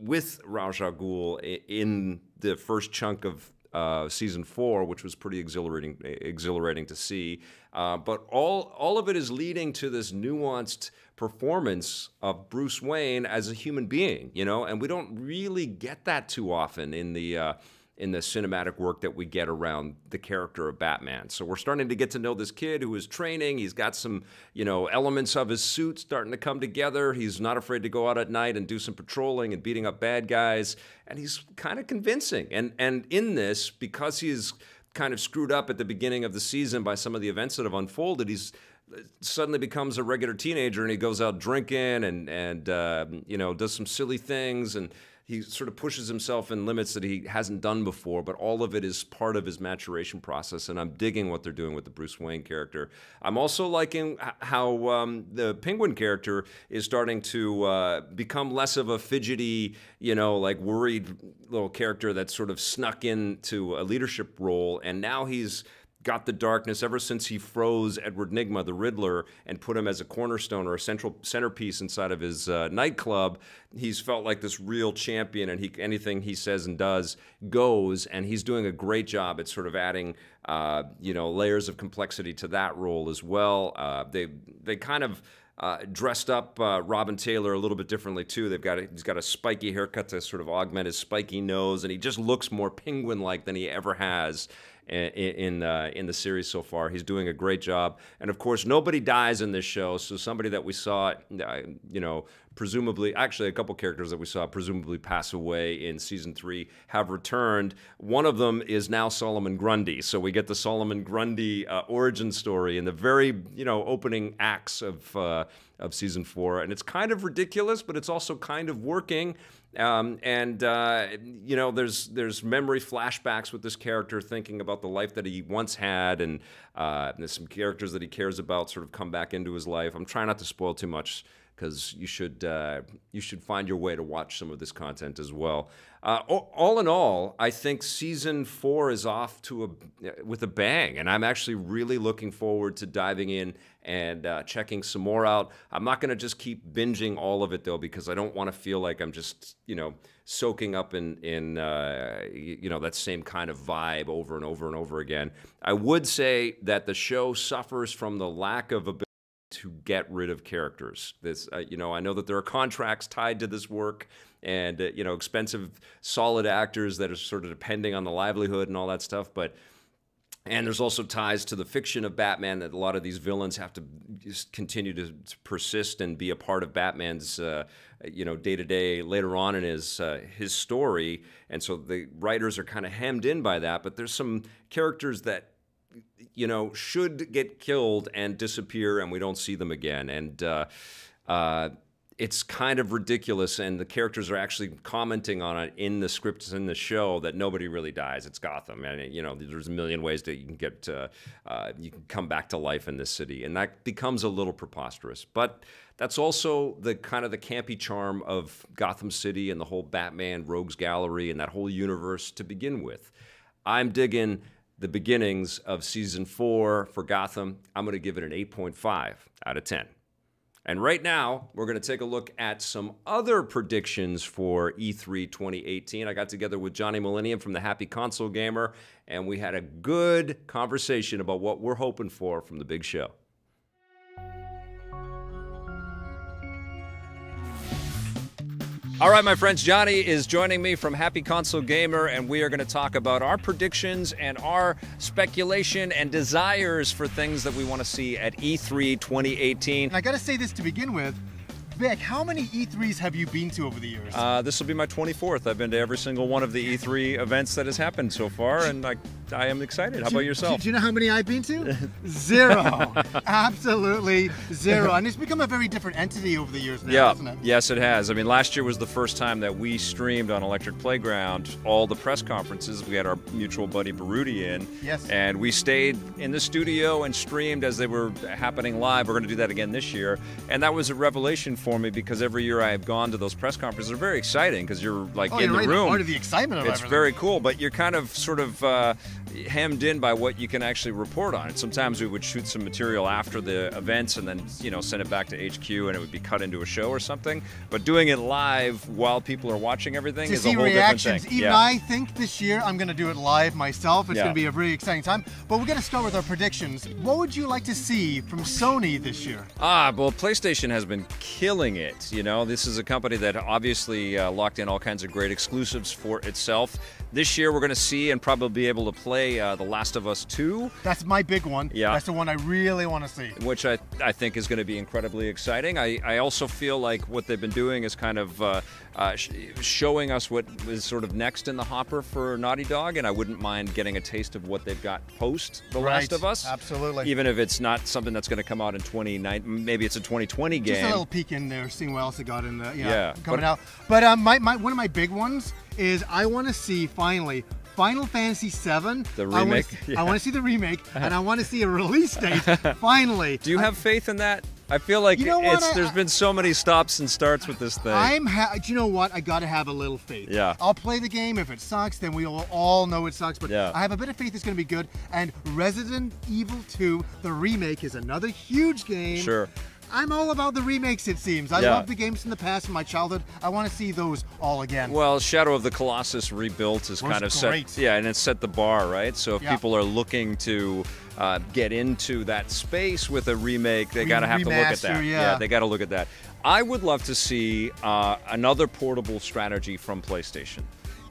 with Ra's al Ghul in the first chunk of uh, season four, which was pretty exhilarating, exhilarating to see. Uh, but all all of it is leading to this nuanced performance of Bruce Wayne as a human being, you know, and we don't really get that too often in the. Uh, in the cinematic work that we get around the character of Batman. So we're starting to get to know this kid who is training. He's got some, you know, elements of his suit starting to come together. He's not afraid to go out at night and do some patrolling and beating up bad guys. And he's kind of convincing. And and in this, because he's kind of screwed up at the beginning of the season by some of the events that have unfolded, he's suddenly becomes a regular teenager and he goes out drinking and and uh, you know does some silly things and he sort of pushes himself in limits that he hasn't done before, but all of it is part of his maturation process. And I'm digging what they're doing with the Bruce Wayne character. I'm also liking how um, the Penguin character is starting to uh, become less of a fidgety, you know, like worried little character that sort of snuck into a leadership role. And now he's got the darkness ever since he froze Edward Nygma, the Riddler, and put him as a cornerstone or a central centerpiece inside of his uh, nightclub. He's felt like this real champion, and he anything he says and does goes. And he's doing a great job at sort of adding, uh, you know, layers of complexity to that role as well. Uh, they they kind of. Uh, dressed up uh, Robin Taylor a little bit differently too. They've got a, he's got a spiky haircut to sort of augment his spiky nose, and he just looks more penguin-like than he ever has in uh, in the series so far. He's doing a great job, and of course, nobody dies in this show. So somebody that we saw, uh, you know, presumably, actually, a couple characters that we saw presumably pass away in season three have returned. One of them is now Solomon Grundy. So we get the Solomon Grundy uh, origin story in the very you know opening acts of uh, of season four, and it's kind of ridiculous, but it's also kind of working. Um, and uh, you know, there's there's memory flashbacks with this character, thinking about the life that he once had, and uh, there's some characters that he cares about sort of come back into his life. I'm trying not to spoil too much because you should uh, you should find your way to watch some of this content as well. Uh, all in all, I think season four is off to a with a bang, and I'm actually really looking forward to diving in and uh, checking some more out. I'm not going to just keep binging all of it though, because I don't want to feel like I'm just you know soaking up in in uh, you know that same kind of vibe over and over and over again. I would say that the show suffers from the lack of ability to get rid of characters. This, uh, you know, I know that there are contracts tied to this work, and uh, you know, expensive, solid actors that are sort of depending on the livelihood and all that stuff. But and there's also ties to the fiction of Batman that a lot of these villains have to just continue to, to persist and be a part of Batman's, uh, you know, day to day later on in his uh, his story. And so the writers are kind of hemmed in by that. But there's some characters that you know, should get killed and disappear, and we don't see them again. And uh, uh, it's kind of ridiculous, and the characters are actually commenting on it in the scripts in the show that nobody really dies. It's Gotham, and you know, there's a million ways that you can get, uh, uh, you can come back to life in this city, and that becomes a little preposterous. But that's also the kind of the campy charm of Gotham City and the whole Batman Rogues Gallery and that whole universe to begin with. I'm digging the beginnings of season four for Gotham, I'm going to give it an 8.5 out of 10. And right now, we're going to take a look at some other predictions for E3 2018. I got together with Johnny Millenium from the Happy Console Gamer, and we had a good conversation about what we're hoping for from the big show. All right, my friends, Johnny is joining me from Happy Console Gamer, and we are going to talk about our predictions and our speculation and desires for things that we want to see at E3 2018.
I got to say this to begin with. Vic, how many E3s have you been to over the years?
Uh, this will be my 24th. I've been to every single one of the E3 events that has happened so far, and I, I am excited. How
do,
about yourself?
Do, you know how many I've been to? zero. Absolutely zero. And it's become a very different entity over the years now,
yeah.
hasn't it?
Yes, it has. I mean, last year was the first time that we streamed on Electric Playground all the press conferences. We had our mutual buddy Baruti in.
Yes.
And we stayed in the studio and streamed as they were happening live. We're going to do that again this year. And that was a revelation for me because every year I have gone to those press conferences. They're very exciting because you're like
oh,
in
you're
the room.
Part of the excitement of
It's
everything.
very cool, but you're kind of sort of uh, hemmed in by what you can actually report on. Sometimes we would shoot some material after the events and then you know send it back to HQ and it would be cut into a show or something. But doing it live while people are watching everything
to
is a whole
reactions.
different thing.
Even
yeah.
I think this year I'm going to do it live myself. It's
Yeah.
going to be a really exciting time. But we're going to start with our predictions. What would you like to see from Sony this year?
Ah, well, PlayStation has been nailing it. You know, this is a company that obviously uh, locked in all kinds of great exclusives for itself. This year, we're going to see and probably be able to play uh, The Last of Us 2.
That's my big one.
Yeah.
That's the one I really want to see.
Which I, I think is going to be incredibly exciting. I, I also feel like what they've been doing is kind of uh, showing us what is sort of next in the hopper for Naughty Dog, and I wouldn't mind getting a taste of what they've got post The
Right.
Last of Us.
Absolutely.
Even if it's not something that's going to come out in 2019, maybe it's a 2020 game.
Just a little peek in there, seeing what else they got in the yeah,
Yeah,
coming
but-
out. But um, my, my one of my big ones is I want to see finally Final Fantasy VII.
The remake?
see-
Yeah.
I want to see the remake, and I want to see a release date finally.
Do you have faith in that? I feel like
You know what?
it's
I-
there's been so many stops and starts with this thing.
I'm. Ha- do you know what? I gotta have a little faith.
Yeah.
I'll play the game. If it sucks, then we all, all know it sucks. But
Yeah.
I have a bit of faith it's gonna be good. And Resident Evil 2, the remake, is another huge game.
Sure.
I'm all about the remakes. It seems. I
Yeah.
love the games from the past, from my childhood. I want to see those all again.
Well, Shadow of the Colossus rebuilt is
Was
kind of
great.
set, yeah, and it's set the bar, right? So if
Yeah.
people are looking to uh, get into that space with a remake, they
Re-
got to have to look at
remaster,
that.
yeah.
they got to look at that. I would love to see uh, another portable strategy from PlayStation.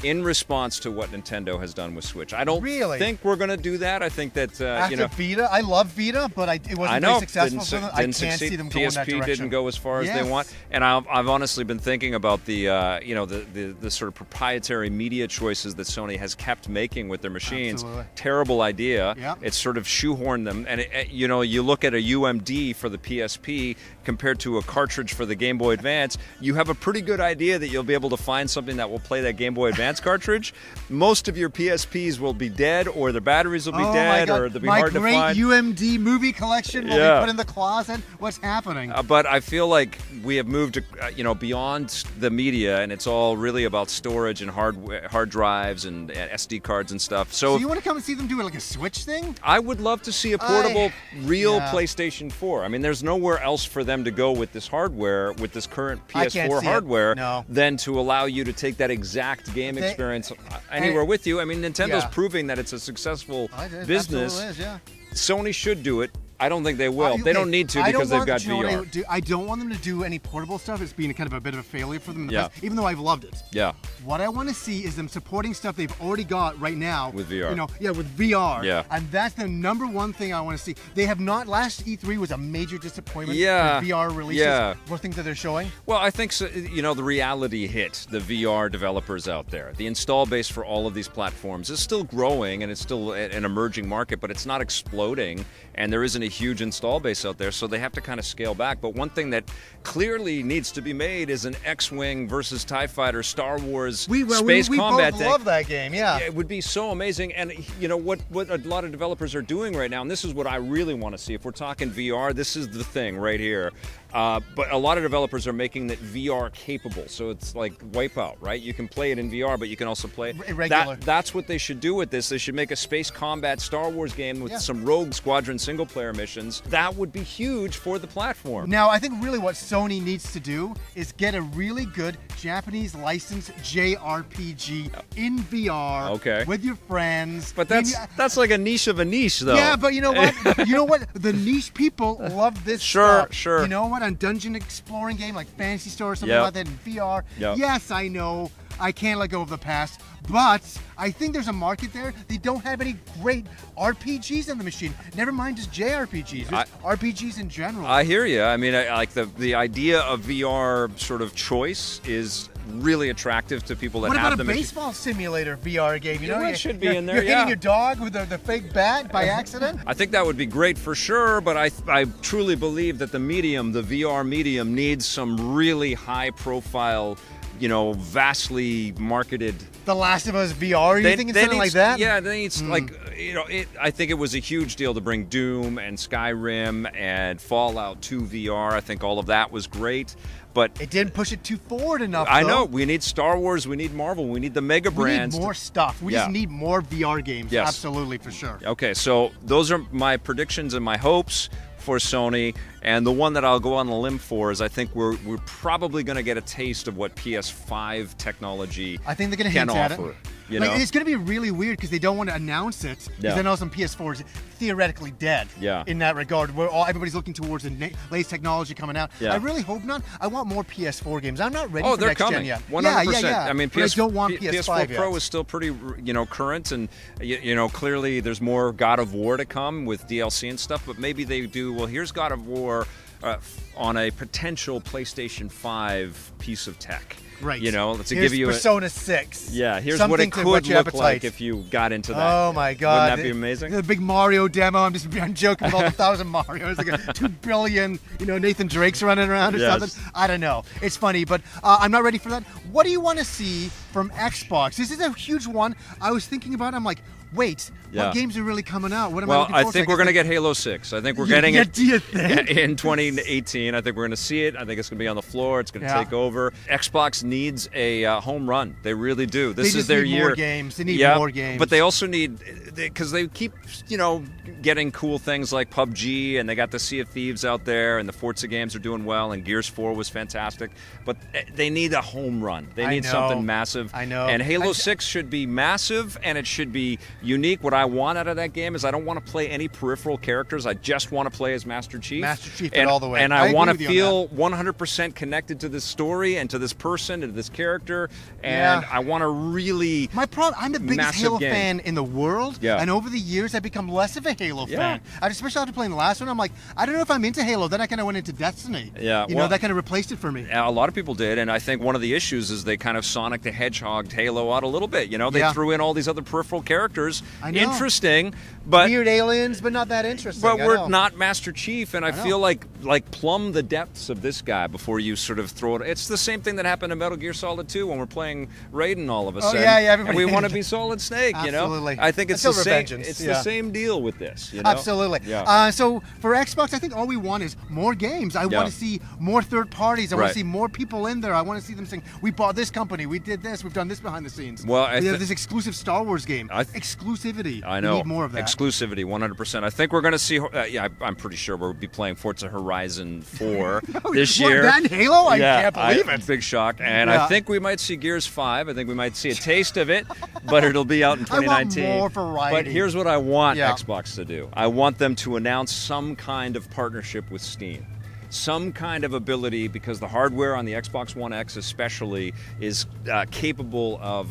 In response to what Nintendo has done with Switch, I don't
Really?
think we're going to do that. I think that uh,
After
you know
Vita, I love Vita, but I, it wasn't
I know
very successful
didn't, su-
I
didn't
can't
succeed.
see them going that
PSP
direction.
didn't go as far as they
Yes.
want, and I've, I've honestly been thinking about the uh, you know the, the the sort of proprietary media choices that Sony has kept making with their machines.
Absolutely.
Terrible idea.
Yep.
It's sort of shoehorned them, and it- you know you look at a UMD for the PSP compared to a cartridge for the Game Boy Advance, you have a pretty good idea that you'll be able to find something that will play that Game Boy Advance cartridge. Most of your PSPs will be dead, or their batteries will be
oh
dead, or they'll be
my
hard to find.
My great UMD movie collection will
Yeah.
be put in the closet. What's happening?
Uh, but I feel like we have moved, uh, you know, beyond the media, and it's all really about storage and hard hard drives and, and SD cards and stuff. So,
so you want to come and see them do like a Switch thing?
I would love to see a portable, real
yeah.
PlayStation 4. I mean, there's nowhere else for them to go with this hardware, with this current PS4 hardware,
No.
than to allow you to take that exact game experience anywhere with you. I mean, Nintendo's
Yeah.
proving that it's a successful business.
is, yeah.
Sony should do it. I don't think they will.
I-
they don't eh, need to because they've got
you know what
VR.
I, do, I don't want them to do any portable stuff. It's been kind of a bit of a failure for them in the
Yeah.
past, even though I've loved it.
Yeah.
What I want to see is them supporting stuff they've already got right now
With VR.
You know, yeah, with VR.
Yeah.
And that's the number one thing I want to see. They have not. Last E3 was a major disappointment.
Yeah.
With VR releases.
Yeah.
What things that they're showing?
Well, I think so, you know the reality hit the VR developers out there. The install base for all of these platforms is still growing and it's still an emerging market, but it's not exploding and there isn't a huge install base out there, so they have to kind of scale back. But one thing that clearly needs to be made is an X-wing versus Tie Fighter Star Wars
We well,
space
we, we
combat
both love that game. Yeah.
It would be so amazing. And you know what what a lot of developers are doing right now, and this is what I really want to see. If we're talking VR, this is the thing right here. Uh, but a lot of developers are making it VR capable, so it's like Wipeout, right? You can play it in VR, but you can also play it.
Irregular.
That, that's what they should do with this. They should make a space combat Star Wars game with
Yeah.
some Rogue Squadron single player missions. That would be huge for the platform.
Now, I think really what Sony needs to do is get a really good Japanese licensed JRPG in VR
Okay.
with your friends.
But that's
yeah,
that's like a niche of a niche, though.
Yeah, but you know what? you know what? The niche people love this.
Sure,
stuff.
sure.
You know what? A dungeon exploring game like Phantasy Star or something
Yep.
like that in VR.
Yep.
Yes, I know. I can't let go of the past, but I think there's a market there. They don't have any great RPGs on the machine. Never mind just JRPGs. Just RPGs in general.
I hear you. I mean, I, like the the idea of VR sort of choice is really attractive to people that
what
have
about
the
a
machine.
baseball simulator VR game? You know,
that
you-
should be in there,
You're
yeah.
hitting your dog with the, the fake bat by accident.
I think that would be great for sure, but I I truly believe that the medium, the VR medium, needs some really high profile, you know, vastly marketed
The Last of Us VR. You
They-
thinking
they
something like that?
Yeah, they need hmm. like you know. It, I think it was a huge deal to bring Doom and Skyrim and Fallout 2 VR. I think all of that was great, but
It didn't push it too forward enough.
I
though.
know we need Star Wars, we need Marvel, we need the mega
We
brands.
We need
to-
more stuff. We
Yeah.
just need more VR games.
Yes.
Absolutely, for sure.
Okay, so those are my predictions and my hopes for Sony. And the one that I'll go on the limb for is I think we're we're probably going to get a taste of what PS5 technology
I think they're going to
can
hint at
offer.
it.
You
like,
know?
it's going to be really weird because they don't want to announce it. Because
Yeah.
then also PS4 is theoretically dead.
Yeah.
In that regard, where all everybody's looking towards the na- latest technology coming out.
Yeah.
I really hope not. I want more PS4 games. I'm not ready
Oh,
for
they're
next
coming.
gen yet.
One
Yeah,
hundred
yeah,
percent.
yeah.
I mean,
But
PS,
I don't want
P-
PS5
PS4 Pro is still pretty, you know, current, and you, you know, clearly there's more God of War to come with DLC and stuff. But maybe they do. Well, here's God of War uh, on a potential PlayStation 5 piece of tech.
Right.
You know, to
Here's
give you a,
Persona 6.
yeah. Here's
Something
what it could look
appetite.
like if you got into that.
Oh my god!
Wouldn't that be amazing?
The big Mario demo. I'm just I'm joking with all the thousand Mario's, like a two billion, you know, Nathan Drake's running around or
Yes.
something. I don't know. It's funny, but uh, I'm not ready for that. What do you want to see from Xbox? This is a huge one. I was thinking about. it. I'm like, wait,
Yeah.
what games are really coming out? What am I
Well,
looking
I
to?
think we're going to get Halo 6. I think we're getting
yeah,
it
do you think?
in 2018. I think we're going to see it. I think it's going to be on the floor. It's going to
Yeah.
take over. Xbox needs a uh, home run. They really do. This
They
is
just
their
need
year.
more games. They need
yeah,
more games.
But they also need because they keep, you know, getting cool things like PUBG and they got the Sea of Thieves out there and the Forza games are doing well and Gears 4 was fantastic. But they need a home run. They need something massive.
I know.
And Halo
I-
6 should be massive and it should be unique. What I want out of that game is I don't want to play any peripheral characters. I just want to play as Master Chief.
Master Chief
and,
all the way.
And
I
I, want to feel 100% connected to this story and to this person and to this character. And
Yeah.
I want to really.
My problem, I'm the biggest Halo
game.
fan in the world,
Yeah.
and over the years I've become less of a Halo
Yeah.
fan. I especially after playing the last one, I'm like, I don't know if I'm into Halo. Then I kind of went into Destiny.
Yeah,
you
well-
know that kind of replaced it for me.
A lot of people did, and I think one of the issues is they kind of Sonic the Hedgehog Halo out a little bit. You know, they
Yeah.
threw in all these other peripheral characters.
I know.
Interesting, but
Weird aliens, but not that interesting.
But
I
we're
know.
not Master Chief, and I,
know.
feel like like plumb the depths of this guy before you sort of throw it. It's the same thing that happened in Metal Gear Solid 2 when we're playing Raiden all of a
Oh,
sudden.
yeah, yeah,
And we want to be Solid Snake, you know.
Absolutely.
I think it's the same. It's
yeah.
the same deal with this. You know?
Absolutely.
Yeah.
Uh, so for Xbox, I think all we want is more games. I
Yeah.
want to see more third parties. I want to see more people in there. I want to see them saying, "We bought this company. We did this. We've done this behind the scenes."
Well, I
we have this exclusive Star Wars game.
I
Exclusivity.
I
We
know.
need more of that.
Exclusivity, 100%. I think we're going to see. Uh, yeah, I- I'm pretty sure we'll be playing Forza Horizon 4 this year.
that Halo? I
yeah,
can't believe it.
Big shock. And
Yeah.
I think we might see Gears 5. I think we might see a taste of it, but it'll be out in
I want
2019.
more variety.
But here's what I want
Yeah.
Xbox to do I want them to announce some kind of partnership with Steam. Some kind of ability, because the hardware on the Xbox One X, especially, is uh, capable of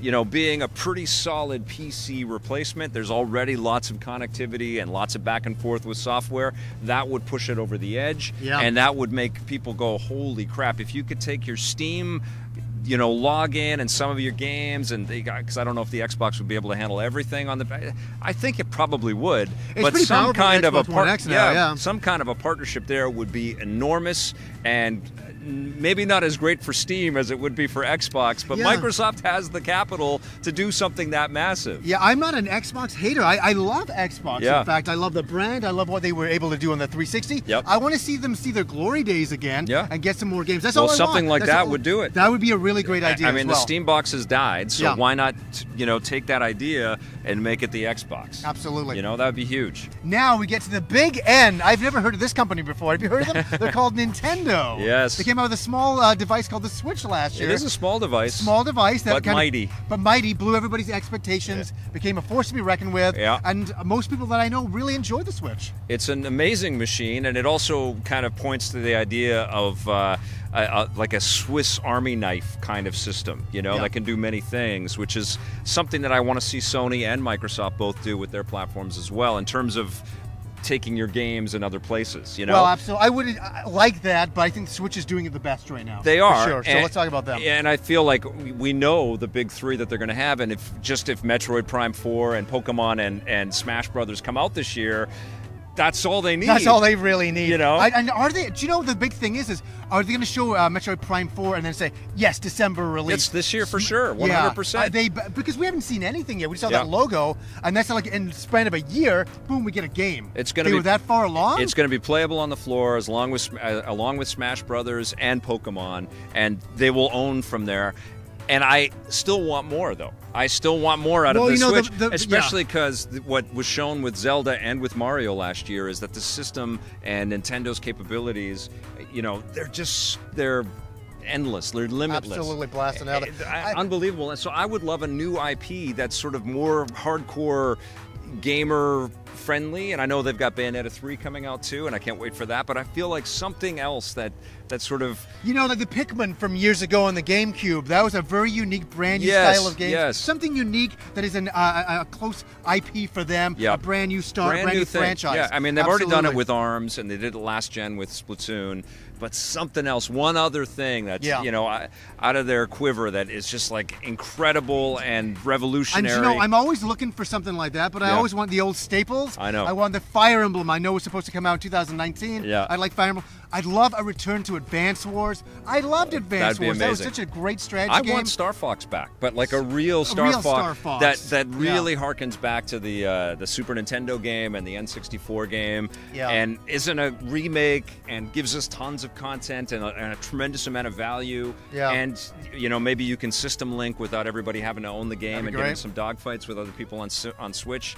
you know, being a pretty solid PC replacement, there's already lots of connectivity and lots of back and forth with software. That would push it over the edge.
Yeah.
And that would make people go, holy crap, if you could take your Steam you know, log in and some of your games, and they got because I don't know if the Xbox would be able to handle everything on the. I think it probably would,
It's
but some kind of a
Xbox One
part-
X now, yeah.
some kind of a partnership there would be enormous and maybe not as great for Steam as it would be for Xbox, but
Yeah.
Microsoft has the capital to do something that massive.
Yeah, I'm not an Xbox hater. I, I love Xbox.
Yeah.
In fact, I love the brand. I love what they were able to do on the 360.
Yep.
I want to see them see their glory days again
Yeah.
and get some more games. That's
Well,
all I
something
want.
like
That's
that
all-
would do it.
That would be a really great idea.
I mean,
as well.
the Steam box has died, so
Yeah.
why not, you know, take that idea and make it the Xbox?
Absolutely.
You know, that would be huge.
Now we get to the big N. I've never heard of this company before. Have you heard of them? They're called Nintendo.
Yes.
They came out with a small uh, device called the Switch last year.
It is a small device.
small device that
But
kind of-
mighty.
but mighty blew everybody's expectations, became a force to be reckoned with,
Yeah.
and most people that I know really enjoy the Switch.
It's an amazing machine, and it also kind of points to the idea of uh, a, a, like a Swiss Army knife kind of system, you know,
Yeah.
that can do many things, which is something that I want to see Sony and Microsoft both do with their platforms as well, in terms of taking your games in other places. You know,
Well, absolutely. I would like that, but I think Switch is doing it the best right now.
They
For
are.
sure. So
and-
let's talk about them.
Yeah, and I feel like we- we know the big three that they're going to have, and if just if Metroid Prime Four and Pokemon and and Smash Brothers come out this year, that's all they need.
That's all they really need.
You know?
I, and are they? Do you know the big thing is? Is are they going to show uh, Metroid Prime Four and then say yes, December release?
It's this year for sure, one
Yeah.
hundred
Uh,
percent.
They because we haven't seen anything yet. We saw
Yeah.
that logo, and that's like in the span of a year, boom, we get a game.
It's gonna be-
were that far along.
It's going to be playable on the floor as long with uh, along with Smash Brothers and Pokemon, and they will own from there. And I still want more, though. I still want more out
Well,
of the
you know,
Switch,
the- yeah.
especially because what was shown with Zelda and with Mario last year is that the system and Nintendo's capabilities, you know, they're just they're endless. They're limitless.
Absolutely blasting out.
Uh, unbelievable. And so I would love a new IP that's sort of more hardcore gamer friendly and I know they've got Bayonetta 3 coming out too and I can't wait for that but I feel like something else that that sort of
you know like the Pikmin from years ago on the GameCube that was a very unique brand new
yes,
style of game
yes.
something unique that is an, uh, a close IP for them
yep.
a brand new start
brand,
brand
new,
new franchise
yeah I mean they've
Absolutely.
already done it with ARMS and they did it last gen with Splatoon but something else, one other thing that's
yeah.
you know out of their quiver that is just like incredible and revolutionary.
And you know, I'm always looking for something like that, but
yeah.
I always want the old staples.
I know.
I want the Fire Emblem. I know was supposed to come out in 2019.
Yeah.
I like Fire Emblem. I'd love a return to Advance Wars. I loved Advance Wars.
Amazing.
That was such a great strategy
I
game.
want Star Fox back, but like a real Star,
a real
Fox,
Star Fox,
that that really
yeah.
harkens back to the uh, the Super Nintendo game and the N64 game,
yeah.
and isn't a remake and gives us tons of content and a, and a tremendous amount of value.
Yeah.
And you know maybe you can system link without everybody having to own the game and
great.
getting some dogfights with other people on on Switch.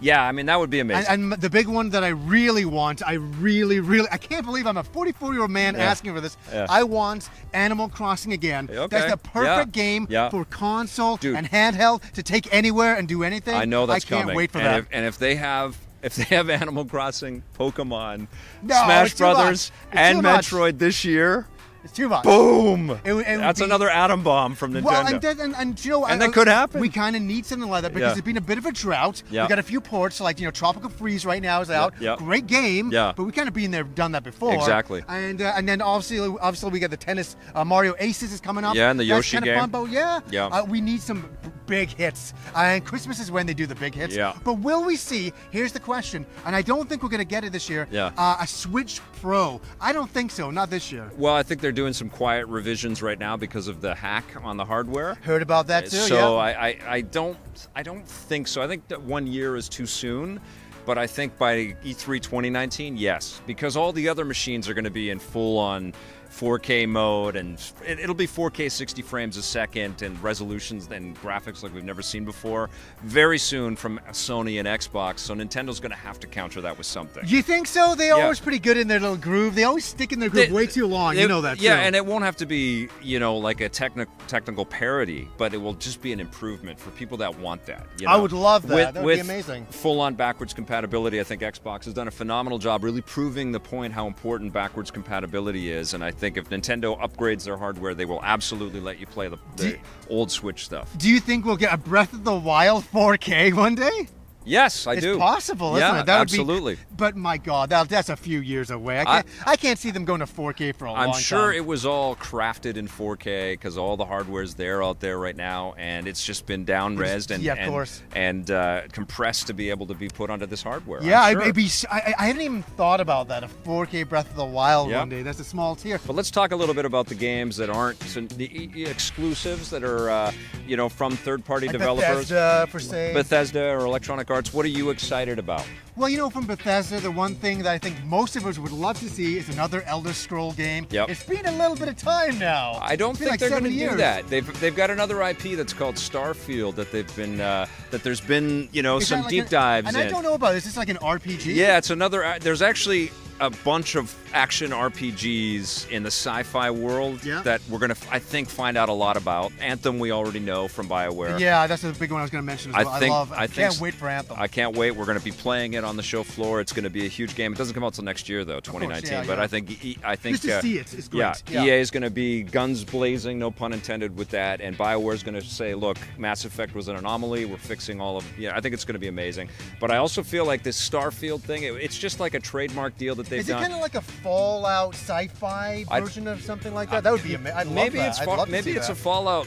Yeah, I mean that would be amazing.
And, and, the big one that I really want, I really, really, I can't believe I'm a 44 year old man
yeah.
asking for this.
Yeah.
I want Animal Crossing again.
Okay.
That's the perfect
yeah.
game
yeah.
for console
Dude.
and handheld to take anywhere and do anything.
I know that's coming.
I can't
coming.
wait for
and
that.
If, and if they have if they have Animal Crossing, Pokemon,
No,
Smash
it's too much.
Brothers, and
too much.
Metroid this year,
it's too much.
boom!
It it
That's
be-
another atom bomb from Nintendo.
Well, and, then- and, and you know,
And
I-
that could happen.
We kind of need something like that because
Yeah.
it's been a bit of a drought.
Yeah.
We got a few ports like you know, Tropical Freeze right now is out.
yeah.
Great game.
Yeah.
But we kind of been there, done that before.
Exactly.
And uh, and then obviously, obviously we got the tennis. Uh, Mario Aces is coming up.
Yeah, and the
That's
Yoshi
kinda
game.
Fun, but yeah.
Yeah.
Uh, we need some big hits. And Christmas is when they do the big hits.
Yeah.
But will we see? Here's the question, and I don't think we're gonna get it this year.
Yeah.
Uh, a Switch Pro. I don't think so. Not this year.
well, I think they're doing some quiet revisions right now because of the hack on the hardware.
Heard about that too.
So
yeah.
I, I, I don't I don't think so. I think that one year is too soon. But I think by E E3 2019, yes, because all the other machines are going to be in full on 4K mode, and it, it'll be 4K 60 frames a second and resolutions and graphics like we've never seen before. Very soon from Sony and Xbox, so Nintendo's going to have to counter that with something.
You think so? They're
Yeah.
always pretty good in their little groove. They always stick in their groove
They-
way too long. you know that.
Yeah,
too.
and it won't have to be, you know, like a technic- technical parody, but it will just be an improvement for people that want that. You know?
I would love that.
With,
That would be
with
amazing.
Full-on backwards compatibility. I think Xbox has done a phenomenal job, really proving the point how important backwards compatibility is. And I think if Nintendo upgrades their hardware, they will absolutely let you play the, the
Do-
old Switch stuff.
Do you think we'll get a Breath of the Wild 4K one day?
Yes, I
it's
do.
possible, isn't
yeah,
it? That would
absolutely.
Be, but my God, that, that's a few years away. I can't, I, can't see them going to 4K for a
I'm
long
sure
time.
it was all crafted in 4K because all the hardware's there out there right now, and it's just been down resed and
Yeah, of
and,
course.
and uh, compressed to be able to be put onto this hardware.
yeah,
I'm
I,
sure.
it'd be, I, I hadn't even thought about that. A 4K Breath of the Wild
Yeah.
one day. That's a small tier.
But let's talk a little bit about the games that aren't the exclusives that are, uh, you know, from third-party
Like
developers.
Bethesda, per se.
Bethesda or Electronic Arts. What are you excited about?
Well, you know, from Bethesda, the one thing that I think most of us would love to see is another Elder Scroll game.
Yep.
It's been a little bit of time now.
I don't think
like
they're going to do that. They've they've got another IP that's called Starfield that they've been uh, that there's been you know
Is
some
like
deep
a-
dives
And
in.
I don't know about it. Is this like an RPG?
Yeah, it's another. uh, There's actually a bunch of action RPGs in the sci-fi world
Yeah.
that we're gonna, I think, find out a lot about. Anthem, we already know from Bioware.
Yeah, that's the big one I was going to mention as
I
well.
think-
I love. I,
I
can't wait for Anthem.
I can't wait. We're going to be playing it on the show floor. It's going to be a huge game. It doesn't come out till next year, though, 2019.
yeah,
but
yeah.
I think, I think,
Just to
uh,
see it is great.
yeah. EA is going to be guns blazing, no pun intended, with that. And Bioware is going to say, look, Mass Effect was an anomaly. We're fixing all of. Yeah, I think it's going to be amazing. But I also feel like this Starfield thing. It, it's just like a trademark deal that they've
Is it
done.
kind of like a Fallout sci-fi
I-
version of something like that? That would be amazing. I'd love
maybe
that.
it's
I'd
fa- maybe it's
that.
a Fallout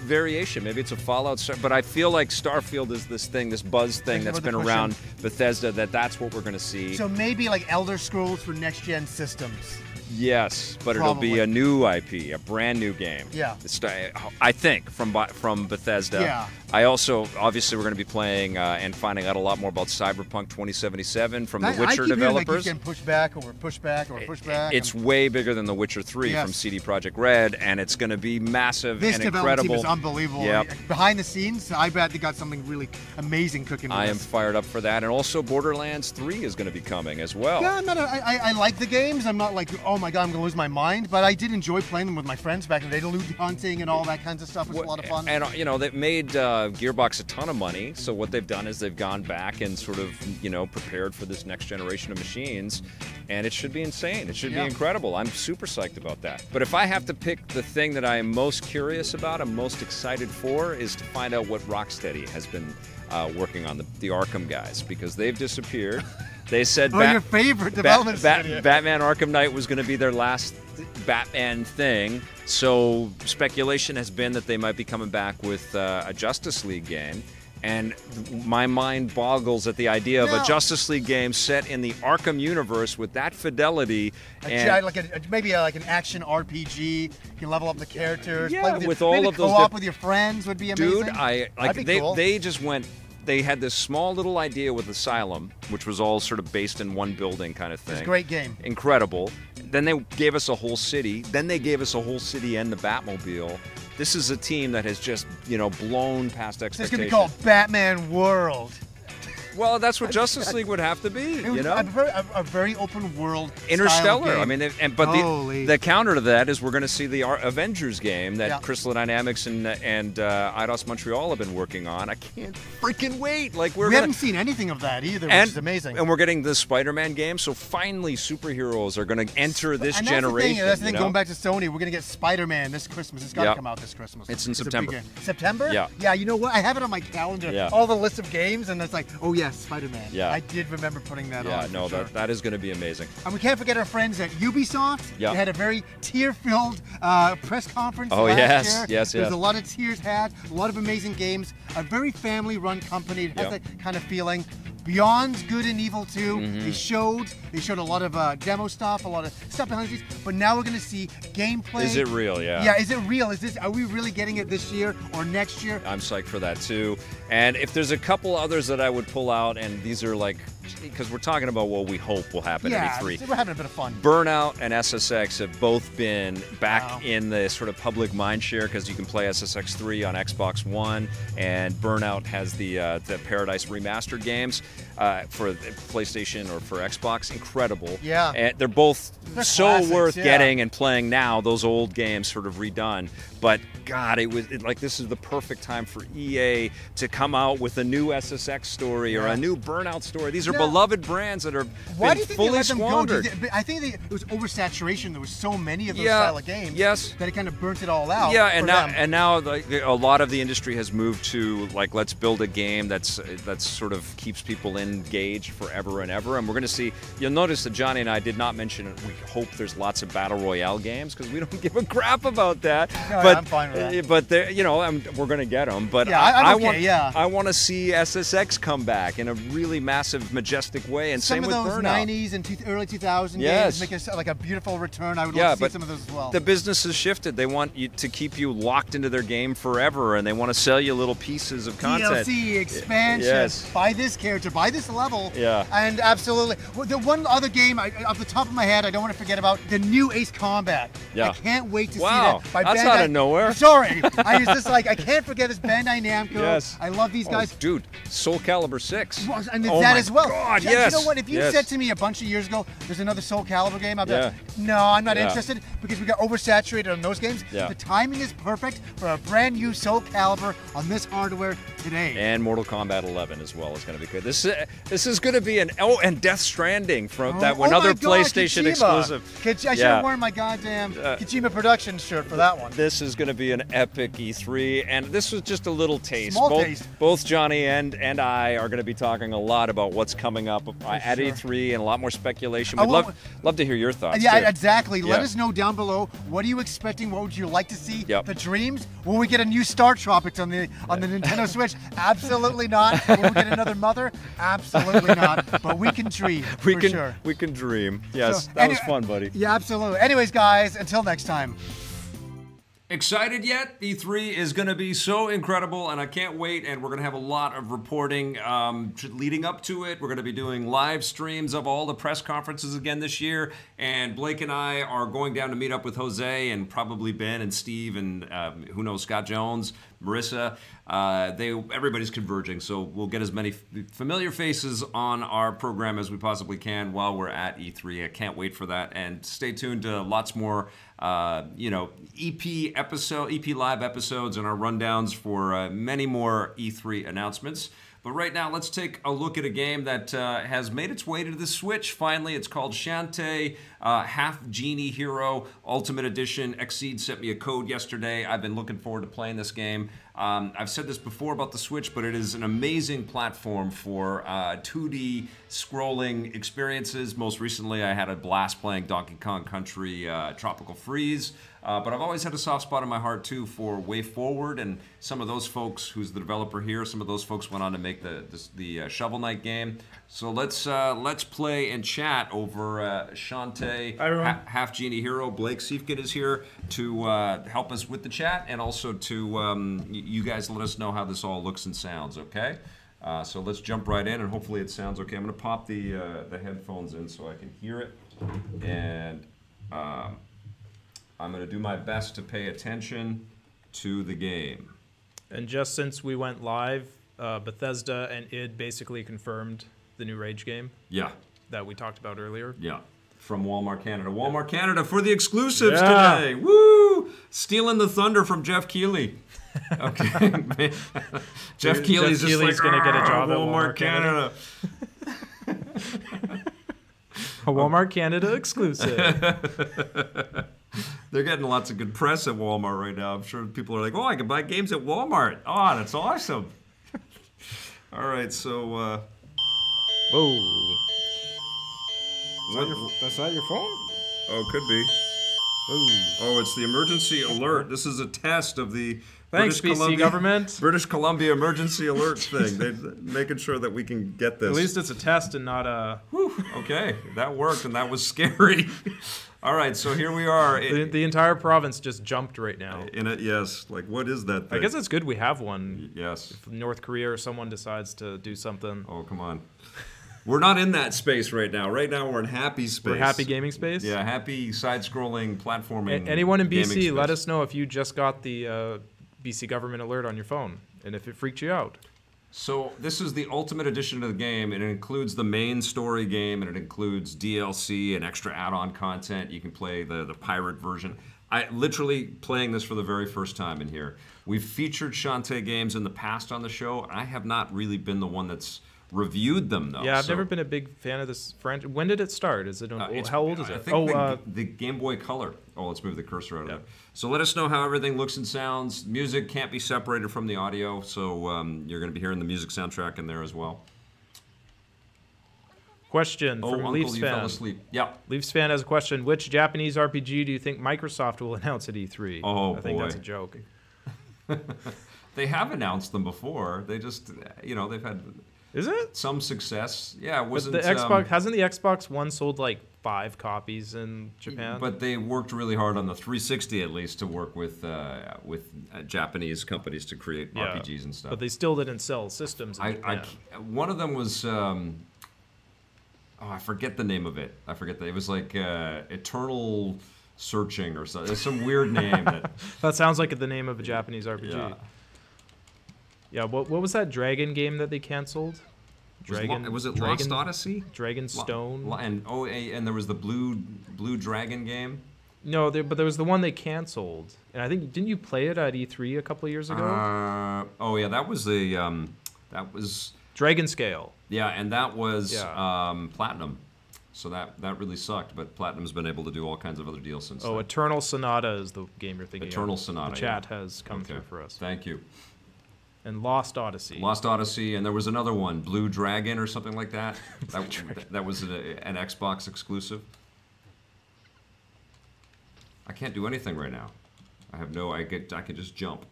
variation. Maybe it's a Fallout, Star- but I feel like Starfield is this thing, this buzz thing that's been around Bethesda. That that's what we're going to see.
So maybe like Elder Scrolls for next-gen systems.
yes, but it'll be a new IP, a brand new game.
Yeah.
Uh, I think from from Bethesda.
Yeah.
I also obviously we're going to be playing uh, and finding out a lot more about Cyberpunk 2077 from
I,
the
I
Witcher
keep hearing, like,
developers.
can push back or push back or push back.
It's way bigger than The Witcher 3
Yes.
from CD Projekt Red, and it's going to be massive
this
and
development
incredible.
team is unbelievable.
Yep.
Behind the scenes, I bet they got something really amazing cooking.
I am
this.
fired up for that, and also Borderlands 3 is going to be coming as well.
Yeah, I'm not. A, I, I I like the games. I'm not like, oh my god, I'm gonna lose my mind. But I did enjoy playing them with my friends back in the day, loot hunting and all that kinds of stuff. It was a lot of fun.
And you know, they made uh, Gearbox a ton of money. So what they've done is they've gone back and sort of you know prepared for this next generation of machines, and it should be insane. It should
Yeah.
be incredible. I'm super psyched about that. But if I have to pick the thing that I am most curious about, I'm most excited for, is to find out what Rocksteady has been uh, working on the, the Arkham guys because they've disappeared. They said
oh,
Bat-
your favorite development
Bat-
studio.
Batman Arkham Knight was going to be their last Batman thing. So speculation has been that they might be coming back with uh, a Justice League game. And my mind boggles at the idea of
No.
a Justice League game set in the Arkham universe with that fidelity. And
like a, maybe a, like an action RPG. You can level up the characters.
Yeah,
play with, your,
all of those
co-op with your friends would be amazing.
Dude, I like they
cool.
they just went. They had this small little idea with Asylum, which was all sort of based in one building kind of thing.
It's a great game.
incredible. Then they gave us a whole city. Then they gave us a whole city and the Batmobile. This is a team that has just, you know, blown past
expectations. it's
expectations.
gonna be called Batman World.
Well, that's what Justice League would have to be,
It
you
was
know.
a very, a, a very open world.
Interstellar. I mean, and but
Holy.
the the counter to that is we're going to see the Ar- Avengers game that
Yeah.
Crystal Dynamics and and uh, Eidos Montreal have been working on. I can't freaking wait! Like we're
we
gonna,
haven't seen anything of that either, which
and,
is amazing.
And we're getting the Spider-Man game, so finally superheroes are going to enter this
and that's
generation.
The thing, that's the thing.
know?
Going back to Sony, we're gonna get Spider-Man this Christmas. It's got to
Yep.
come out this Christmas.
It's in
big
September.
September?
Yeah.
Yeah. You know what? I have it on my calendar.
Yeah.
All the list of games, and it's like, oh yes, Spider-Man.
Yeah.
I did remember putting that
Yeah,
on.
no,
sure.
that, that is going to be amazing.
And we can't forget our friends at Ubisoft.
Yeah.
They had a very tear-filled uh, press conference
Oh, yes,
year.
yes,
There's
yes.
a lot of tears had, a lot of amazing games. A very family-run company. It has
Yeah.
that kind of feeling. Beyond Good and Evil 2,
Mm-hmm.
they showed they showed a lot of uh, demo stuff, a lot of stuff behind the scenes. But now we're gonna see gameplay.
Is it real? Yeah.
Yeah, is it real? Is this? Are we really getting it this year or next year?
I'm psyched for that too. And if there's a couple others that I would pull out, and these are like, because we're talking about what we hope will happen
yeah,
at E3.
we're having a bit of fun.
Burnout and SSX have both been back
Wow.
in the sort of public mind share because you can play SSX 3 on Xbox One, and Burnout has the uh, the Paradise remastered games uh, for the PlayStation or for Xbox. Incredible.
Yeah.
And they're both
They're
so
classics,
worth
yeah.
getting and playing now. Those old games sort of redone, but God, it was it, like this is the perfect time for EA to come out with a new SSX story or
Yeah.
a new Burnout story. These are
No.
beloved brands that are
Why
been
do you think
fully
they let them
squandered.
go? Thi- I think they, it was oversaturation. There was so many of those
Yeah,
style of games.
yes.
That it kind of burnt it all out.
Yeah, and now
them.
and now like, a lot of the industry has moved to like let's build a game that's that's sort of keeps people engaged forever and ever. And we're going to see. You'll notice that Johnny and I did not mention it. We hope there's lots of battle royale games because we don't give a crap about that.
No,
but
I'm fine with that.
uh, But they're- you know, I'm, we're going to get them. But
Yeah,
I,
I'm
I
okay,
want
yeah.
I want to see SSX come back in a really massive, majestic way. And
some
same
of
with
those
Burnout.
90s and two, early 2000s
Yes.
games make us like a beautiful return. I would
Yeah,
love to see
but
some of those as well.
The business has shifted. They want you to keep you locked into their game forever, and they want to sell you little pieces of content.
DLC expansion.
Yes.
Buy this character. Buy this level.
Yeah.
And absolutely. Well, the one other game, I, off the top of my head, I don't want to forget about the new Ace Combat.
Yeah.
I can't wait to
Wow,
see that. By
that's
Bandai-
out of nowhere.
Sorry. I was just like, I can't forget this Bandai Namco.
Yes.
I love these
Oh,
guys.
dude, Soul Calibur 6.
Well, and
oh
that
my
as well.
God,
Yeah,
yes.
You know what? If you
yes.
said to me a bunch of years ago, there's another Soul Calibur game, I'd be like, no, I'm not
Yeah.
interested because we got oversaturated on those games.
Yeah.
The timing is perfect for a brand new Soul Calibur on this hardware today.
and Mortal Kombat 11 as well is going to be good. This is this is going to be an oh, and Death Stranding from that
Oh other God,
PlayStation
Kojima.
exclusive.
I should
Yeah.
have worn my goddamn
Uh,
Kojima Productions shirt for that one.
This is going to be an epic E3, and this was just a little taste.
Small
both,
taste.
both Johnny and and I are going to be talking a lot about what's coming up at
sure.
E3 and a lot more speculation. We'd love love to hear your thoughts.
yeah,
too.
exactly. Let
Yeah.
us know down below. What are you expecting? What would you like to see?
Yep.
The dreams? Will we get a new StarTropics on the on the Nintendo Switch? Absolutely not. Will we get another Mother? Absolutely not. But we can dream
we
for
can
sure.
we can dream. Yes,
So,
that was fun, buddy.
Yeah, absolutely. Anyways, guys, until next time.
Excited yet? E3 is going to be so incredible, and I can't wait. And we're going to have a lot of reporting um, leading up to it. We're going to be doing live streams of all the press conferences again this year. And Blake and I are going down to meet up with Jose and probably Ben and Steve and um, who knows Scott Jones, Marissa. Uh, they everybody's converging, so we'll get as many familiar faces on our program as we possibly can while we're at E3. I can't wait for that, and stay tuned to lots more uh, you know, EP episode, EP live episodes, and our rundowns for uh, many more E3 announcements. But right now, let's take a look at a game that uh, has made its way to the Switch. Finally, it's called Shantae uh, Half Genie Hero Ultimate Edition. XSEED sent me a code yesterday. I've been looking forward to playing this game. Um, I've said this before about the Switch, but it is an amazing platform for uh, 2D scrolling experiences. Most recently, I had a blast playing Donkey Kong Country uh, Tropical Freeze. Uh, but I've always had a soft spot in my heart too for WayForward and some of those folks, who's the developer here. Some of those folks went on to make the the, the uh, Shovel Knight game. So let's uh, let's play and chat over uh, Shantae, ha- Half Genie Hero. Blake Siefken is here to uh, help us with the chat and also to um, you guys let us know how this all looks and sounds. Okay. Uh, so let's jump right in, and hopefully it sounds okay. I'm going to pop the uh, the headphones in so I can hear it, and um, I'm going to do my best to pay attention to the game.
And just since we went live, uh, Bethesda and id basically confirmed the new Rage game.
Yeah.
That we talked about earlier.
Yeah. From Walmart Canada. Walmart Canada for the exclusives yeah. today. Woo! Stealing the thunder from Jeff Keighley. Okay. Jeff Keighley's
Jeff
Keighley's
like, going to get a job
Walmart,
at Walmart Canada.
Canada.
a Walmart Canada exclusive.
They're getting lots of good press at Walmart right now. I'm sure people are like, "Oh, I can buy games at Walmart. Oh, that's awesome." All right, so. Uh,
Whoa.
Is that your, that's not your phone?
Oh, could be.
Ooh.
Oh, it's the emergency alert. This is a test of the
Thanks,
British
BC
Columbia,
government.
British Columbia emergency alert thing. They're making sure that we can get this.
At least it's a test and not a.
Whew, okay, that worked, and that was scary. All right, so here we are.
The, the, entire province just jumped right now.
In it, yes. Like, what is that thing?
I guess it's good we have one.
Yes.
If North Korea or someone decides to do something.
Oh, come on. We're not in that space right now. Right now, we're in happy space.
We're happy gaming space.
Yeah, happy side-scrolling platforming.
A- anyone in BC, let us know if you just got the uh, BC government alert on your phone and if it freaked you out.
So this is the ultimate edition of the game, and it includes the main story game, and it includes DLC and extra add-on content. You can play the the pirate version. I literally playing this for the very first time in here. We've featured Shantae games in the past on the show, I have not really been the one that's reviewed them though.
Yeah, I've
so,
never been a big fan of this franchise. When did it start? Is it? An,
uh,
how old is it?
I think
oh,
the,
uh,
the, Game Boy Color. Oh, let's move the cursor out of there. So let us know how everything looks and sounds. Music can't be separated from the audio, so um, you're going to be hearing the music soundtrack in there as well.
Question
oh,
from
Uncle,
Leafs
you
fan.
fell asleep. Yeah.
Leafs fan has a question. Which Japanese RPG do you think Microsoft will announce at E3?
Oh,
I think
boy.
that's a joke.
they have announced them before. They just, you know, they've had
Is it?
some success. Yeah, it wasn't
the Xbox
um,
hasn't the Xbox One sold like five copies in Japan?
But they worked really hard on the 360 at least to work with uh, with uh, Japanese companies to create
Yeah.
RPGs and stuff.
But they still didn't sell systems in
I, I one of them was um, oh I forget the name of it. I forget that it was like uh, Eternal Searching or something. It's some weird name that
That sounds like the name of a Japanese RPG.
yeah.
Yeah, what, what was that dragon game that they canceled? Dragon
was it
Dragon,
Lost Odyssey?
Dragon Stone?
Lo- and oh, and there was the blue blue dragon game.
no, there, but there was the one they canceled. And I think didn't you play it at E3 a couple of years ago?
Uh, oh yeah, that was the um, that was
Dragon Scale.
yeah, and that was
Yeah.
um, platinum. So that that really sucked, but Platinum's been able to do all kinds of other deals since.
Oh,
then.
Eternal Sonata is the game you're thinking of.
Eternal
of.
Sonata,
The
yeah.
chat has come
Okay.
through for us.
Thank you.
And Lost Odyssey.
Lost Odyssey, and there was another one, Blue Dragon or something like that. that, that was a, an Xbox exclusive. I can't do anything right now. I have no. I get. I can just jump.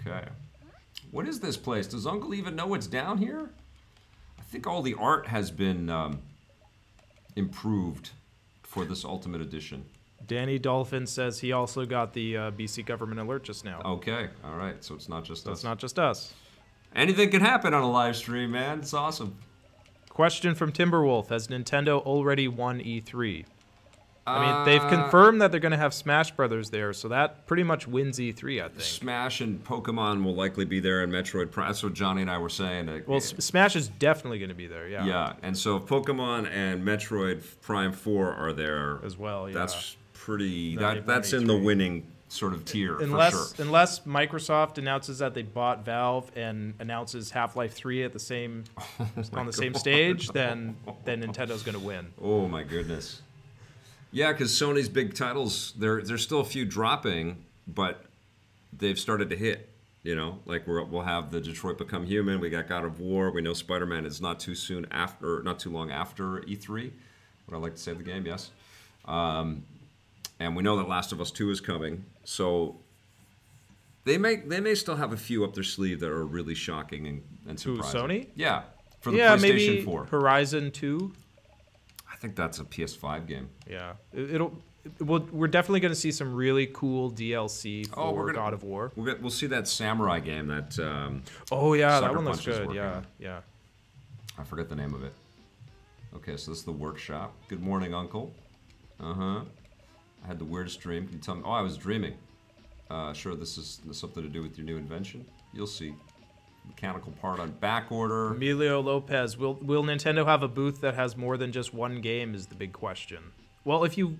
Okay. What is this place? Does Uncle even know what's down here? I think all the art has been um, improved for this Ultimate Edition.
Danny Dolphin says he also got the uh, BC government alert just now.
Okay, all right. So it's not just
so
us.
it's not just us.
Anything can happen on a live stream, man. It's awesome.
Question from Timberwolf: Has Nintendo already won E3? I mean,
Uh,
they've confirmed that they're going to have Smash Brothers there, so that pretty much wins E3, I think.
Smash and Pokemon will likely be there, and Metroid Prime. That's what Johnny and I were saying. Uh,
Well, S- Smash is definitely going to be there, yeah.
yeah, and so if Pokemon and Metroid Prime Four are there
As well, yeah.
That's pretty. That that's in the winning sort of tier
Unless
for sure.
unless Microsoft announces that they bought Valve and announces Half-Life 3 at the same on the same stage, then then Nintendo's going to win.
Oh my goodness. Yeah, because Sony's big titles, there there's still a few dropping, but they've started to hit. You know, like we're, we'll have the Detroit Become Human. We got God of War. We know Spider Man is not too soon after, not too long after E3. Would I like to save the game? Yes. Um, and we know that Last of Us Two is coming. So they may they may still have a few up their sleeve that are really shocking and, and
Who,
surprising.
Sony?
Yeah, for the
yeah,
PlayStation
maybe
4.
Horizon 2.
I think that's a PS5 game.
Yeah, it, will we're definitely going to see some really cool DLC for
Oh, we're gonna-
God of War.
We'll, we'll see that samurai game that um,
Oh yeah,
Sucker
that one looks
Punch is
good. Yeah,
on.
yeah.
I forget the name of it. Okay, so this is the workshop. Good morning, Uncle. Uh huh. I had the weirdest dream. Can you tell me? Oh, I was dreaming. Uh, sure, this is something to do with your new invention. You'll see. Mechanical part on back order.
Emilio Lopez, will will Nintendo have a booth that has more than just one game? Is the big question. Well, if you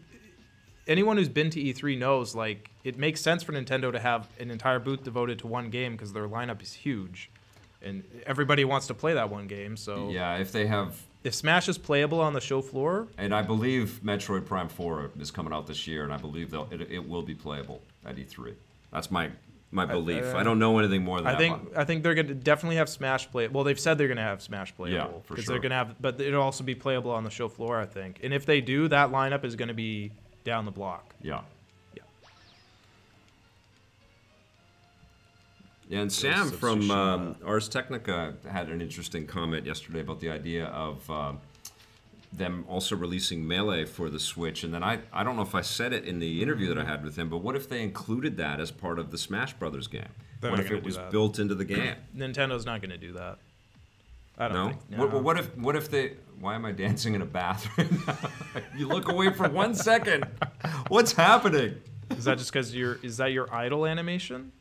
anyone who's been to E3 knows, like it makes sense for Nintendo to have an entire booth devoted to one game because their lineup is huge, and everybody wants to play that one game. So
Yeah, if they have,
if Smash is playable on the show floor,
and I believe Metroid Prime 4 is coming out this year, and I believe they'll, it, it will be playable at E3. That's my my belief. Uh, I, don't know anything more than
I
that.
think I think they're gonna definitely have Smash play. Well, they've said they're gonna have Smash playable
Yeah,
for
sure.
they're gonna have, but it'll also be playable on the show floor, I think. And if they do, that lineup is gonna be down the block.
Yeah.
Yeah.
And Sam from um, Ars Technica had an interesting comment yesterday about the idea of um them also releasing Melee for the Switch. And then I, I don't know if I said it in the interview that I had with him, but what if they included that as part of the Smash Brothers game?
They're
what if it was
that.
built into the game?
Nintendo's not gonna do that. I don't
No?
think.
What,
no.
what if what if they? Why am I dancing in a bathroom? you look away for one second. What's happening?
Is that just because you're? Is that your idle animation?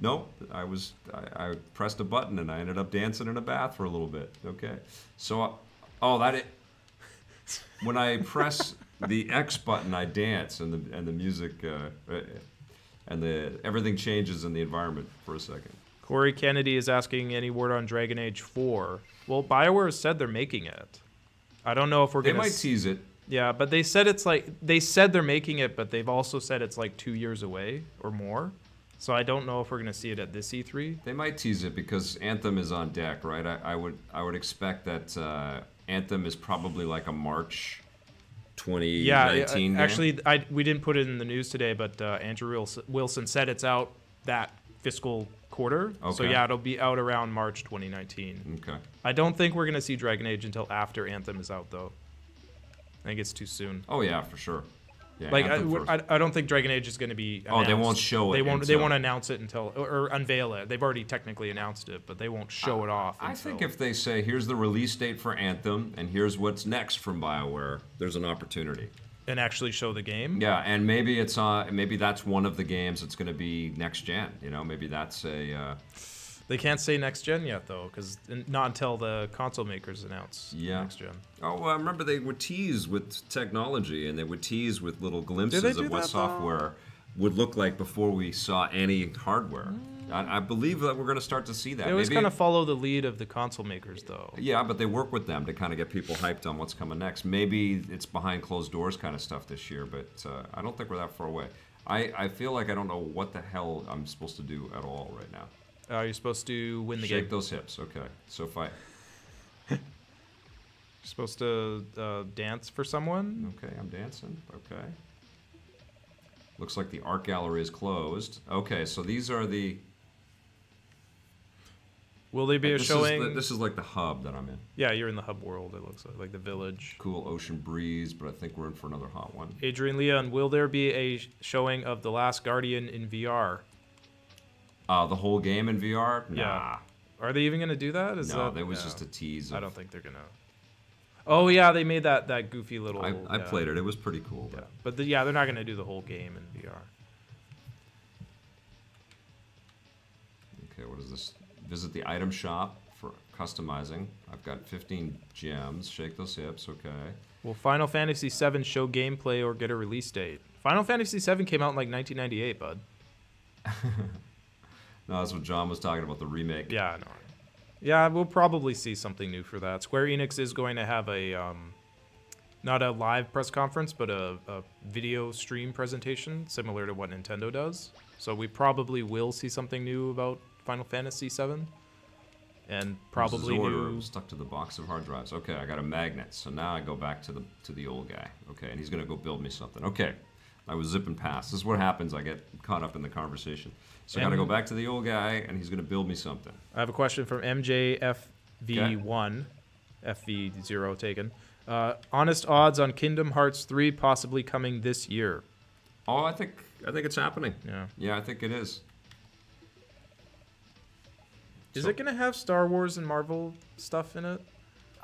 Nope, I was I, I pressed a button and I ended up dancing in a bath for a little bit. Okay, so uh, oh that it. When I press the X button, I dance and the and the music uh, uh, and the everything changes in the environment for a second.
Corey Kennedy is asking any word on Dragon Age 4. Well, Bioware has said they're making it. I don't know if we're
They
gonna.
They might
s-
tease it.
Yeah, but they said it's like they said they're making it, but they've also said it's like two years away or more. So I don't know if we're gonna see it at this E E3.
They might tease it because Anthem is on deck, right? I, I would I would expect that uh, Anthem is probably like a March 2019
Yeah, uh, actually, I we didn't put it in the news today, but uh, Andrew Wilson- Wilson said it's out that fiscal quarter.
Okay.
So yeah, it'll be out around March 2019.
Okay.
I don't think we're gonna see Dragon Age until after Anthem is out, though. I think it's too soon.
Oh yeah, for sure. Yeah,
Like I, I, I don't think Dragon Age is going to be.
Oh, they won't show it
They won't. They won't announce it until or, or unveil it. They've already technically announced it, but they won't show it off.
I think if they say here's the release date for Anthem and here's what's next from BioWare, there's an opportunity.
and actually show the game.
Yeah, and maybe it's uh maybe that's one of the games that's going to be next gen. You know, maybe that's a uh,
They can't say next gen yet though, because not until the console makers announce
Yeah.
next gen.
Oh, well, I remember they would tease with technology and they would tease with little glimpses of what
that, though?
software would look like before we saw any hardware. I, I believe that we're going to start to see that.
They always
Maybe-
kind of follow the lead of the console makers though.
Yeah, but they work with them to kind of get people hyped on what's coming next. Maybe it's behind closed doors kind of stuff this year, but uh, I don't think we're that far away. I, I feel like I don't know what the hell I'm supposed to do at all right now.
Uh, you're supposed to win the
Shake
game.
those hips, okay. So I,
You're supposed to uh, dance for someone.
okay, I'm dancing, okay. Looks like the art gallery is closed. Okay, so these are the,
Will there be a
this
showing?
Is the, this is like the hub that I'm in.
yeah, you're in the hub world. It looks like like the village.
Cool ocean breeze, but I think we're in for another hot one.
Adrian Leon, will there be a showing of The Last Guardian in VR?
Uh, the whole game in VR? Nah.
Yeah. Are they even gonna do that? Is
no,
that,
was
yeah.
just a tease.
I don't think they're gonna. Oh yeah, they made that that goofy little.
I, I
yeah.
played it. It was pretty cool.
Yeah,
But
but the, yeah, they're not gonna do the whole game in VR.
Okay, what is this? Visit the item shop for customizing. I've got 15 gems. Shake those hips. Okay.
Will Final Fantasy VII show gameplay or get a release date? Final Fantasy VII came out in like 1998, bud.
No, that's what John was talking about the remake.
Yeah, no. Yeah, we'll probably see something new for that. Square Enix is going to have a um, not a live press conference, but a, a video stream presentation similar to what Nintendo does. So we probably will see something new about Final Fantasy VII, and probably new.
Stuck to the box of hard drives. Okay, I got a magnet. So now I go back to the to the old guy. Okay, and he's gonna go build me something. Okay, I was zipping past. This is what happens. I get caught up in the conversation. So I gotta go back to the old guy, and he's gonna build me something.
I have a question from MJFV1, FV0 taken. Uh, honest odds on Kingdom Hearts 3 possibly coming this year.
Oh, I think I think it's happening.
Yeah.
Yeah, I think it is.
Is
So-
it going to have Star Wars and Marvel stuff in it?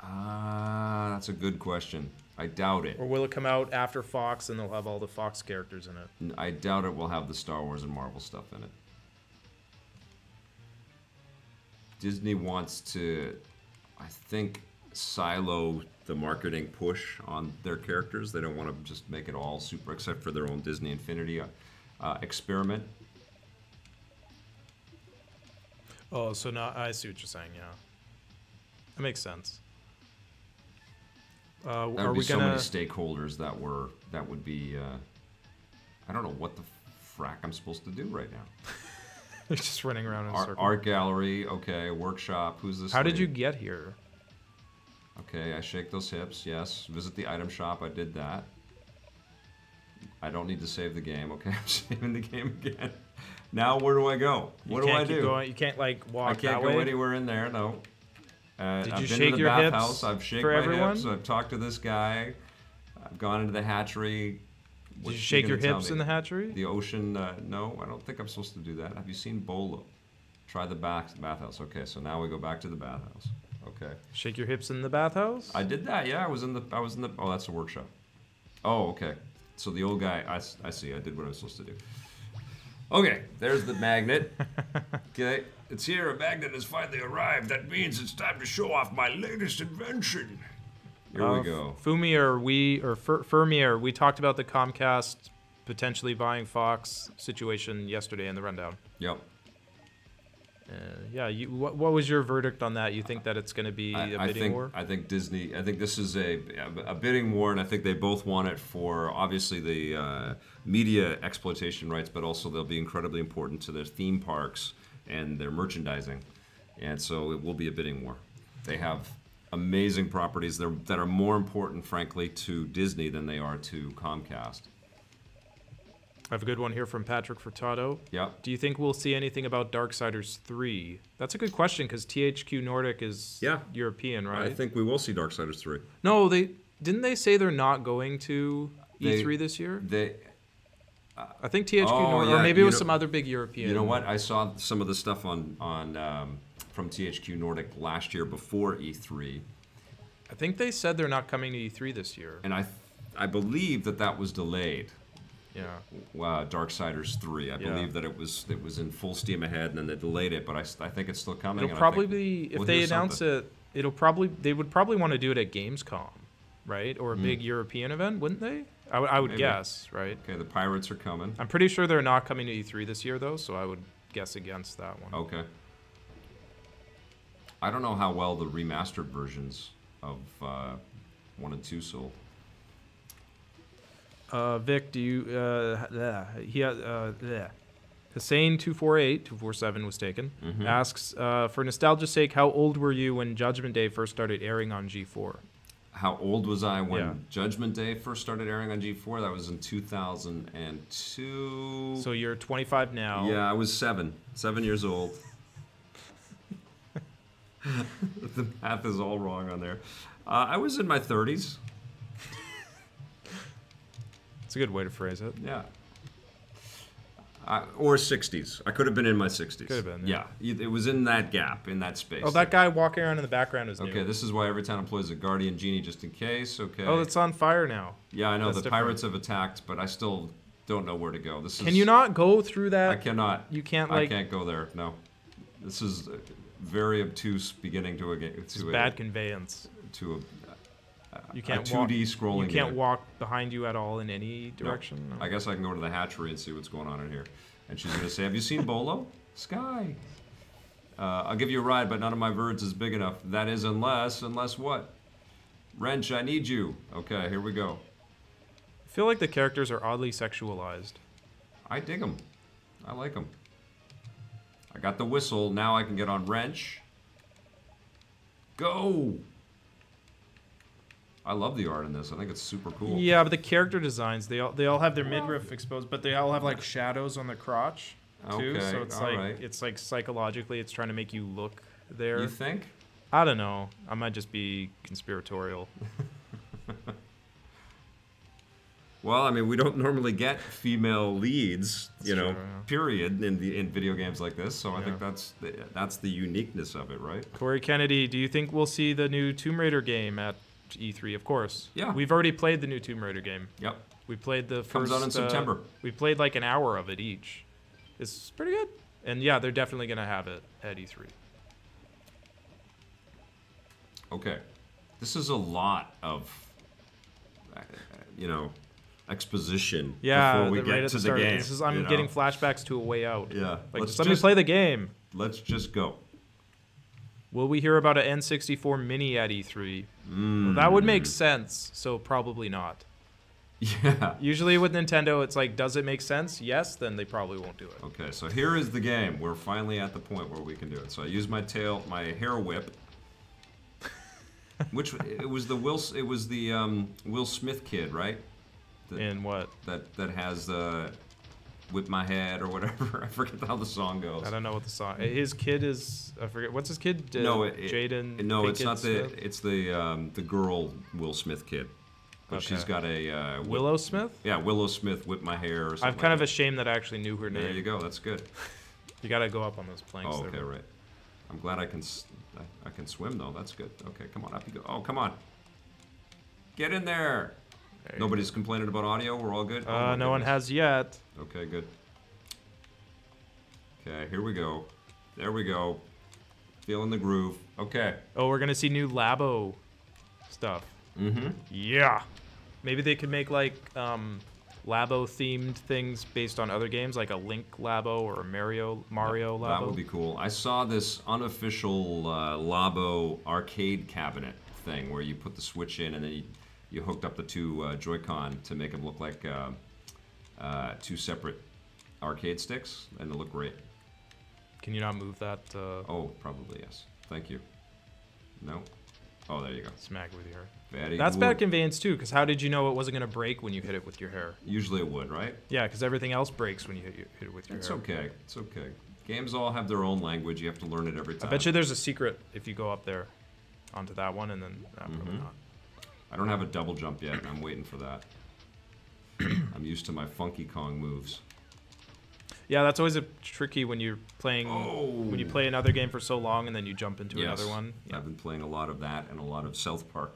Ah, that's a good question. I doubt it.
Or will it come out after Fox and they'll have all the Fox characters in it?
I doubt it will have the Star Wars and Marvel stuff in it. Disney wants to, I think, silo the marketing push on their characters. They don't want to just make it all super, except for their own Disney Infinity uh, experiment.
Oh, so now I see what you're saying, yeah. That makes sense. Uh,
There would be
we
so
gonna?
many stakeholders that were that would be. Uh, I don't know what the frack I'm supposed to do right now.
They're just running around in a
Art,
circle.
art gallery, okay. Workshop. Who's this?
How did you get here?
Okay, I shake those hips. Yes. Visit the item shop. I did that. I don't need to save the game. Okay, I'm saving the game again. Now where do I go? What do
can't
I
keep
do?
Going, you can't like walk
I can't
that
go
way.
anywhere in there. No. Uh,
Did
I've
you
been
shake
to the
your hips
bathhouse. I've shaken
for
my
everyone?
hips. I've talked to this guy. I've gone into the hatchery.
Did you shake your hips in the hatchery?
The ocean? Uh, no, I don't think I'm supposed to do that. Have you seen Bolo? Try the bath bathhouse. Okay, so now we go back to the bathhouse. Okay.
Shake your hips in the bathhouse?
I did that. Yeah, I was in the. I was in the. Oh, that's a workshop. Oh, okay. So the old guy. I see. I did what I was supposed to do. Okay, there's the magnet. Okay, it's here. A magnet has finally arrived. That means it's time to show off my latest invention. Here
Uh,
we go.
Fumi or we or Fer- Fermier, we talked about the Comcast potentially buying Fox situation yesterday in the rundown.
Yep.
Uh, yeah, you, what, what was your verdict on that? You think that it's going to be a
I, I
bidding
think
war?
I think Disney. I think this is a a bidding war, and I think they both want it for obviously the uh, media exploitation rights, but also they'll be incredibly important to their theme parks and their merchandising, and so it will be a bidding war. They have amazing properties that are, that are more important, frankly, to Disney than they are to Comcast.
I have a good one here from Patrick Furtado.
Yep.
Do you think we'll see anything about Darksiders 3? That's a good question because THQ Nordic is
Yeah.
European, right?
I think we will see Darksiders three.
no, they didn't they say they're not going to
They-
E3 this year?
They
I think THQ
Oh,
Nordic,
yeah,
or maybe it was
know-
some other big European.
You know what? I saw some of the stuff on on um, from THQ Nordic last year before E3,
I think they said they're not coming to E3 this year.
and I I believe that that was delayed.
Yeah.
Uh, Darksiders three. I
Yeah.
believe that it was it was in full steam ahead, and then they delayed it. But I, I think it's still coming.
It'll probably be if
we'll
they announce
something.
it. It'll probably they would probably want to do it at Gamescom, right? Or a
Hmm.
big European event, wouldn't they? I, would- I would
Maybe.
guess, right?
Okay, the pirates are coming.
I'm pretty sure they're not coming to E3 this year though, so I would guess against that one.
Okay. I don't know how well the remastered versions of uh, one and two sold.
Uh, Vic, do you uh, he uh, uh. Hussein two four eight two four seven was taken.
Mm-hmm.
Asks for for nostalgia's sake, how old were you when Judgment Day first started airing on G4?
How old was I when
Yeah.
Judgment Day first started airing on G4? That was in 2002.
So you're 25 now.
Yeah, I was seven, seven years old. the math is all wrong on there. Uh, I was in my 30s.
It's a good way to phrase it.
Yeah. Uh, or 60s. I could have been in my 60s.
Could have been,
Yeah.
yeah.
It was in that gap, in that space.
Oh, that guy walking around in the background is new.
Okay, this is why every town employs a guardian genie just in case. Okay.
Oh, it's on fire now.
yeah, I know
that's
the
different.
pirates have attacked, but I still don't know where to go. This is.
Can you not go through that?
I cannot.
You can't
I can't go there. No. This is very obtuse beginning to a game.
It's
To a,
bad conveyance.
to a
You can't
a 2D
walk,
scrolling
You can't
game.
walk behind you at all in any direction. No.
I guess I can go to the hatchery and see what's going on in here. And she's gonna say, "Have you seen Bolo? Sky." Uh, I'll give you a ride, but none of my birds is big enough. That is unless, unless what? Wrench, I need you. Okay, here we go.
I feel like the characters are oddly sexualized.
I dig them. I like them. I got the whistle. Now I can get on wrench. Go. I love the art in this. I think it's super cool.
Yeah, but the character designs they all they all have their midriff exposed, but they all have like shadows on their crotch too.
Okay,
so it's like
right.
it's like psychologically it's trying to make you look there.
You think?
I don't know. I might just be conspiratorial.
Well, I mean, we don't normally get female leads, you know,
true, yeah.
period, in the in video games like this. So I think that's the, that's the uniqueness of it, right?
Corey Kennedy, do you think we'll see the new Tomb Raider game at E3? Of course.
Yeah.
We've already played the new Tomb Raider game.
Yep.
We played the first.
Comes out in
uh,
September.
we played like an hour of it each. It's pretty good. And yeah, they're definitely gonna have it at E E3.
Okay. This is a lot of, uh, you know, exposition
Yeah,
before we get
right
to
the
the game.
This is I'm
you know?
getting flashbacks to a way out.
Yeah.
Like
let's
just let me play the game.
Let's just go.
Will we hear about an N64 Mini at E3? Well, that would make sense. So probably not.
Yeah.
Usually with Nintendo, it's like, does it make sense? Yes, then they probably won't do it.
Okay, so here is the game. We're finally at the point where we can do it. So I use my tail, my hair whip, which it was the Will, it was the um, Will Smith kid, right? That
And what?
that that has the whip my head or whatever. I forget how the song goes.
I don't know what the song. His kid is. I forget. What's his kid? Uh,
no, it,
Jaden.
No, it's not the. It's the um, the girl Will Smith kid, but she's got a uh, whip-
Willow Smith.
Yeah, Willow Smith whip my hair. Or something
I'm kind
like
of
that.
ashamed that I actually knew her name.
There you go. That's good.
You gotta go up on those planks.
Oh,
there.
okay, right. I'm glad I can I can swim though. That's good. Okay, come on up you go. Oh, come on. Get in there.
There
Nobody's complaining about audio. We're all good.
go.
Oh,
Uh,
my
no one has yet.
Okay, good. Okay, here we go. There we go. Feeling the groove. Okay.
Oh, we're gonna see new Labo stuff.
Mm-hmm.
Yeah. Maybe they could make like um, Labo themed things based on other games, like a Link Labo or a Mario Mario Labo.
That would be cool. I saw this unofficial uh, Labo arcade cabinet thing where you put the Switch in and then you, you hooked up the two uh, Joy-Con to make them look like uh, uh, two separate arcade sticks, and they look great.
Can you not move that uh,
Oh, probably yes. Thank you. No. Oh, there you go.
smack with your hair?
Very
That's
good.
bad conveyance too, because how did you know it wasn't gonna break when you hit it with your hair?
Usually it would, right?
Yeah, because everything else breaks when you hit, you hit it with your
It's
hair.
It's okay. It's okay. Games all have their own language. You have to learn it every time.
I bet you there's a secret if you go up there onto that one, and then nah, probably
Mhm.
not.
I don't have a double jump yet. And I'm waiting for that. I'm used to my Funky Kong moves.
Yeah, that's always a tricky when you're playing
Oh.
when you play another game for so long and then you jump into
Yes.
another one. Yeah.
I've been playing a lot of that and a lot of South Park.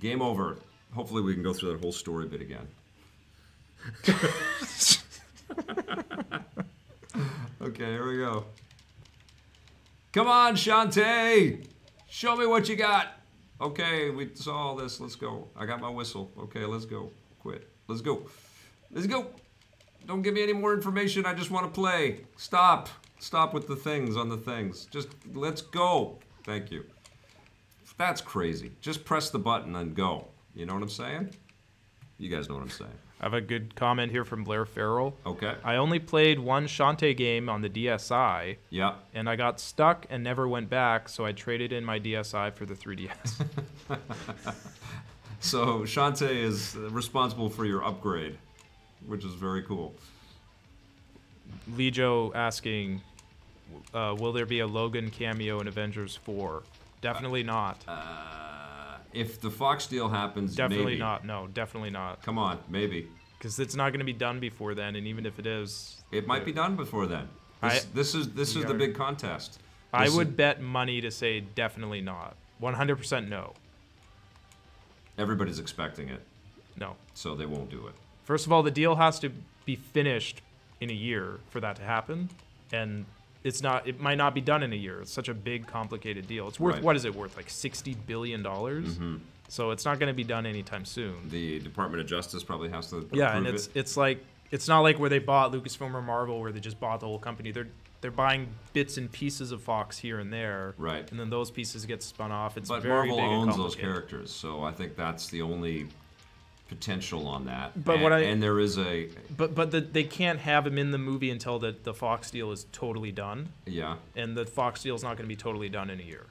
Game over. Hopefully we can go through that whole story bit again. okay, here we go. Come on, Shantae! Show me what you got. Okay, we saw all this. Let's go. I got my whistle. Okay, let's go. Quit. Let's go. Let's go. Don't give me any more information. I just want to play. Stop. Stop with the things on the things. Just let's go. Thank you. That's crazy. Just press the button and go. You know what I'm saying? You guys know what I'm saying.
I have a good comment here from Blair Farrell.
Okay.
I only played one Shantae game on the DSi,
Yeah.
and I got stuck and never went back, so I traded in my DSi for the 3DS.
So Shantae is responsible for your upgrade, which is very cool.
Lejo asking, Uh, will there be a Logan cameo in Avengers 4? Definitely not.
Uh, if the Fox deal happens,
definitely
maybe.
not. No, definitely not.
Come on, maybe.
Because it's not going to be done before then, and even if it is,
It might be done before then. This,
I-
this is this is the big contest.
I
This is-
would bet money to say definitely not. 100% no.
Everybody's expecting it,
No.
so they won't do it.
First of all, the deal has to be finished in a year for that to happen, and it's not. It might not be done in a year. It's such a big, complicated deal. It's worth
Right.
what is it worth? Like 60 billion dollars. Mm-hmm. So it's not going to be done anytime soon.
The Department of Justice probably has to.
Yeah, and it's
it.
it's like it's not like where they bought Lucasfilm or Marvel, where they just bought the whole company. They're they're buying bits and pieces of Fox here and there,
Right.
And then those pieces get spun off. It's
But
very
Marvel
big and
owns those characters, so I think that's the only potential on that.
But
and,
what I-
and there is a
But but the, they can't have him in the movie until the the Fox deal is totally done,
yeah.
and the Fox deal is not going to be totally done in a year,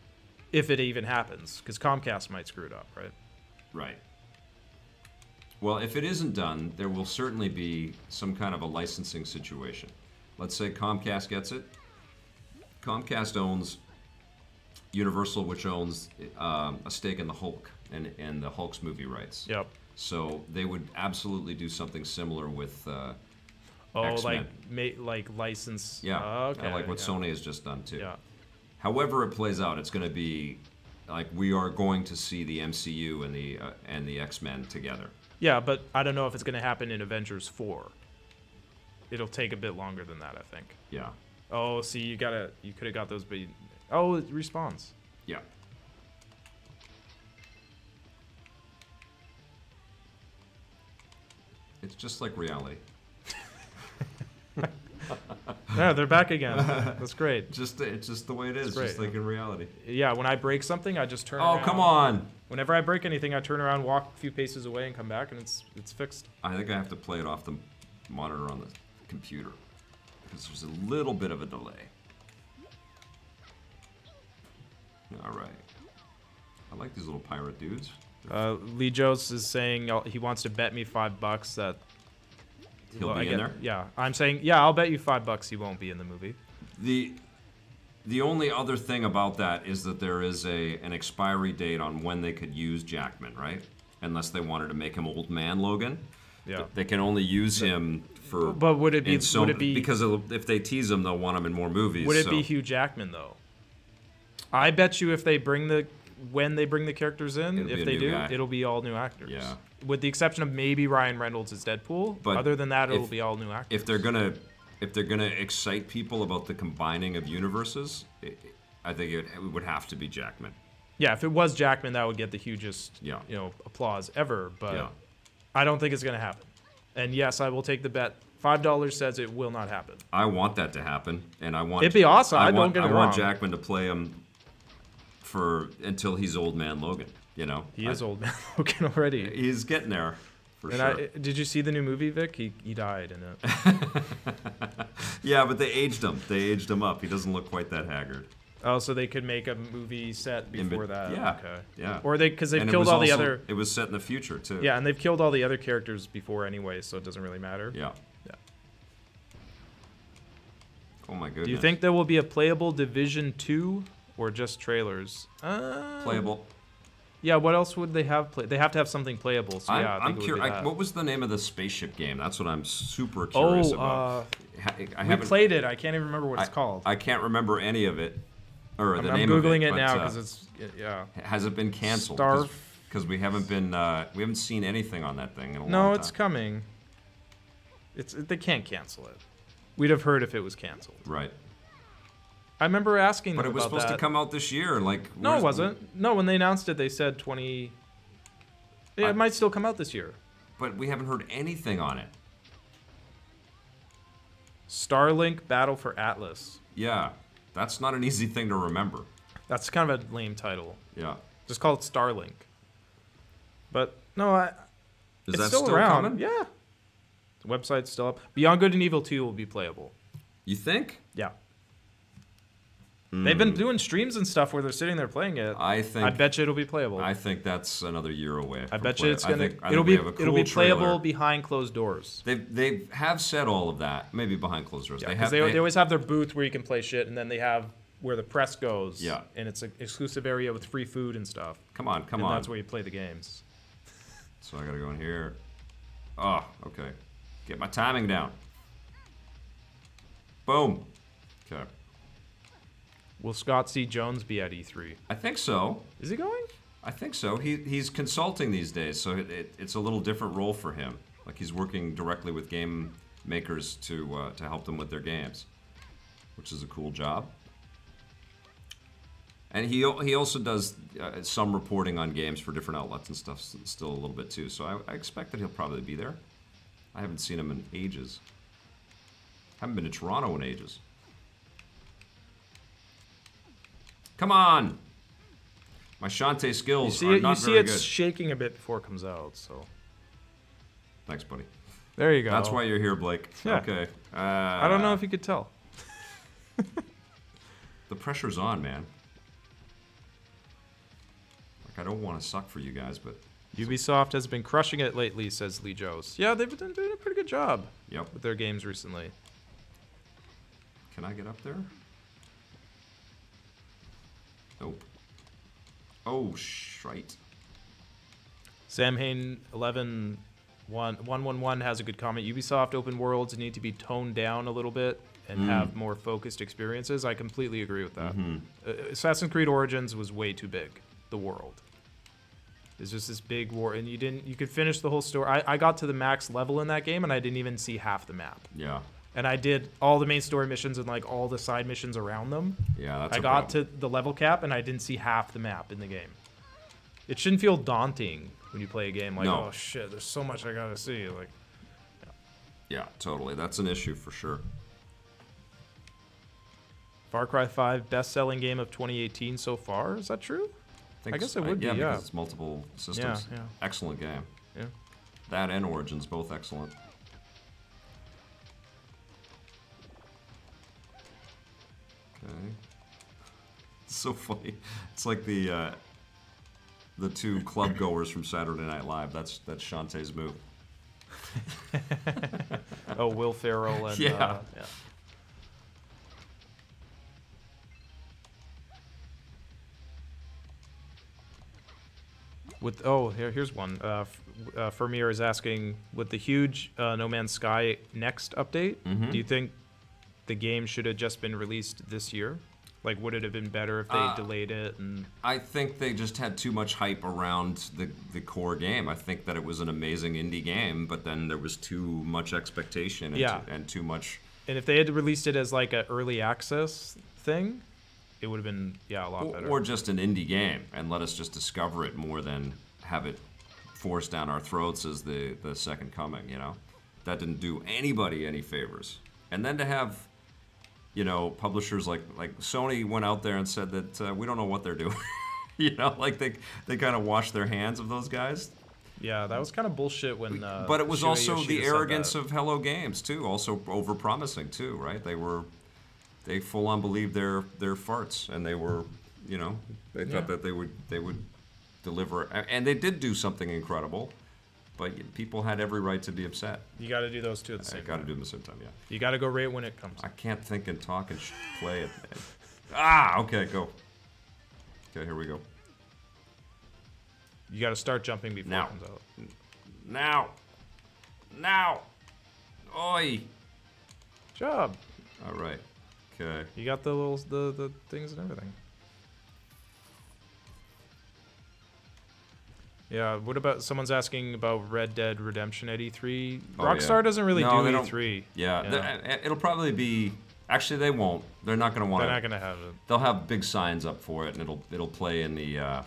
if it even happens, because Comcast might screw it up, right?
Right. Well, if it isn't done, there will certainly be some kind of a licensing situation. Let's say Comcast gets it. Comcast owns Universal, which owns um, a stake in the Hulk and, and the Hulk's movie rights.
Yep.
So they would absolutely do something similar with, uh,
Oh,
X-Men.
like ma- like license.
yeah,
uh, okay.
like what
yeah.
Sony has just done too.
Yeah.
However it plays out, it's going to be like we are going to see the MCU and the uh, and the X Men together.
Yeah, but I don't know if it's going to happen in Avengers 4. It'll take a bit longer than that, I think.
Yeah,
Oh, see, you gotta, you could have got those, but you, oh, it responds.
yeah. It's just like reality.
Yeah, they're back again. That's great.
Just it's just the way it is, just like in reality.
Yeah, when I break something, I just turn.
Oh
around.
come on!
Whenever I break anything, I turn around, walk a few paces away, and come back, and it's it's fixed.
I think I have to play it off the monitor on the computer because there's a little bit of a delay. All right. I like these little pirate dudes.
Uh, Lee Jose is saying uh, he wants to bet me five bucks that
He'll
well,
be in there.
Yeah, I'm saying yeah, I'll bet you five bucks he won't be in the movie.
The the only other thing about that is that there is a an expiry date on when they could use Jackman, right? Unless they wanted to make him old man Logan.
Yeah.
They can only use him for.
But would it be-
so,
would it be-
because if they tease him, they'll want him in more movies.
Would it
so-
be Hugh Jackman though? I bet you if they bring the when they bring the characters in,
It'll
if they do,
guy.
it'll be all new actors.
Yeah.
With the exception of maybe Ryan Reynolds as Deadpool.
But
other than that, it'll be all new actors.
if they're gonna if they're gonna excite people about the combining of universes, i I think it, it would have to be Jackman.
yeah, if it was Jackman, that would get the hugest
Yeah.
you know applause ever. But
Yeah.
I don't think it's gonna happen. And yes, I will take the bet. Five dollars says it will not happen.
I want that to happen, and I want
It'd be awesome, I don't
want,
get
I
it
want. Jackman to play him for until he's old man Logan. You know,
He
I-
is old man Logan already.
He's getting there for
And
sure.
I, did you see the new movie, Vic? He he died in it.
yeah, but they aged him. They aged him up. He doesn't look quite that haggard.
Oh, so they could make a movie set
In
before that.
yeah,
Okay.
yeah.
Or they because they've
And
killed all the other.
It was set in the future too.
Yeah, and they've killed all the other characters before anyway, so it doesn't really matter.
Yeah.
Yeah.
Oh my goodness.
Do you think there will be a playable Division Two or just trailers? Uh,
playable?
Yeah. What else would they have? Play- they have to have something playable. So
I'm,
yeah, I
I'm
think it would be
curious. What was the name of the spaceship game? That's what I'm super
oh,
curious
uh,
about. Ha- I
we played it. I can't even remember what it's
I,
called.
I can't remember any of it, or the
I'm,
the
I'm
name
googling it,
it,
now
but, uh,
because it's yeah.
has it been canceled?
Starf-
Because we haven't been uh, we haven't seen anything on that thing in a long time.
No, it's coming. It's they can't cancel it. We'd have heard if it was canceled.
right.
I remember asking
But it was supposed
that.
to come out this year. Like
No, it wasn't. No, when they announced it, they said 20. Yeah,
I-
it might still come out this year.
But we haven't heard anything on it.
Starlink Battle for Atlas.
Yeah, that's not an easy thing to remember.
That's kind of a lame title.
Yeah.
Just call it Starlink. But no, I,
Is
it's
that
still,
still
around.
coming?
Yeah. The website's still up. Beyond Good and Evil 2 will be playable.
You think?
Yeah. They've been hmm. doing streams and stuff where they're sitting there playing it.
I think.
I bet you it'll be playable.
I think that's another year away.
I bet you it's gonna.
I think- I
it'll be.
a
it'll be playable
trailer.
behind closed doors.
They they have said all of that. Maybe behind closed doors.
Yeah,
they have.
they,
they,
they always have their booth where you can play shit, and then they have where the press goes.
Yeah.
And it's an exclusive area with free food and stuff.
come on, come
and
on.
that's where you play the games.
So I gotta go in here. Oh, okay. Get my timing down. Boom. Okay.
Will Scott C. Jones be at E3?
I think so.
Is he going?
I think so. He he's consulting these days, so it, it, it's a little different role for him. Like he's working directly with game makers to uh, to help them with their games, which is a cool job. And he he also does uh, some reporting on games for different outlets and stuff still a little bit too. So I, I expect that he'll probably be there. I haven't seen him in ages. Haven't been to Toronto in ages. Come on. My Shantae
You
skills
see
are
it.
not
You see
very
it's
good.
shaking a bit before it comes out. So
Thanks, buddy.
there you go.
That's why you're here, Blake.
Yeah.
Okay. Uh,
I don't know if you could tell.
the pressure's on, man. Like I don't want to suck for you guys, but
Ubisoft has been crushing it lately, says Lee Joes. Yeah, they've been doing a pretty good job
yep.
with their games recently.
Can I get up there? Nope. Oh, shite.
Sam Hain 11 111 has a good comment. Ubisoft open worlds need to be toned down a little bit and hmm. have more focused experiences. I completely agree with that. Mm-hmm. Uh, uh, Assassin's Creed Origins was way too big. The world. It's just this big war, and you didn't. You could finish the whole story. I, I got to the max level in that game, and I didn't even see half the map.
Yeah.
And I did all the main story missions and like all the side missions around them.
Yeah, that's
I got
problem.
to the level cap, and I didn't see half the map in the game. It shouldn't feel daunting when you play a game like,
No.
oh shit, there's so much I gotta see. Like,
Yeah, totally. That's an issue for sure.
Far Cry 5 best-selling game of 2018 so far. Is that true?
think
I guess it would uh,
yeah,
be, yeah.
because it's multiple systems.
Yeah, yeah.
Excellent game.
Yeah.
That and Origins both excellent. Okay. It's so funny. It's like the uh, the two club goers from Saturday Night Live. That's that's Shantae's move.
Oh, Will Ferrell and
Yeah.
Uh, yeah. With oh here here's one. Uh, uh, Fermier is asking with the huge uh, No Man's Sky next update.
Mm-hmm.
Do you think the game should have just been released this year? Like, would it have been better if they
Uh,
delayed it? And
I think they just had too much hype around the the core game. I think that it was an amazing indie game, but then there was too much expectation and,
Yeah.
too, and too much.
and if they had released it as like an early access thing, it would have been yeah a lot
Or,
better.
or just an indie game and let us just discover it more than have it forced down our throats as the, the second coming, you know? That didn't do anybody any favors. And then to have, you know, publishers like like Sony went out there and said that uh, we don't know what they're doing. you know, like they they kind of washed their hands of those guys.
yeah, that was kind of bullshit when. Uh,
but it was
Shuhei
also
Yoshida
the arrogance of Hello Games too, also over promising too, right? They were they full on believed their their farts and they were, you know, they thought
Yeah.
that they would they would deliver and they did do something incredible, but people had every right to be upset.
You got to do those two at the
I
same
got to do them at the same time, yeah.
You got to go right when it comes.
I can't think and talk and sh- play it. ah, okay, go. Okay, here we go.
You got to start jumping before
Now.
it comes out.
Now. Now. Oi.
Job.
All right. Okay.
You got the little the the things and everything. Yeah. What about someone's asking about Red Dead Redemption at E3?
Oh,
Rockstar
yeah.
doesn't really
No,
do
they don't-
E3.
Yeah, it'll probably be. Actually, they won't. They're not going to want
They're not
to.
gonna have it.
They'll have big signs up for it, and it'll it'll play in the uh,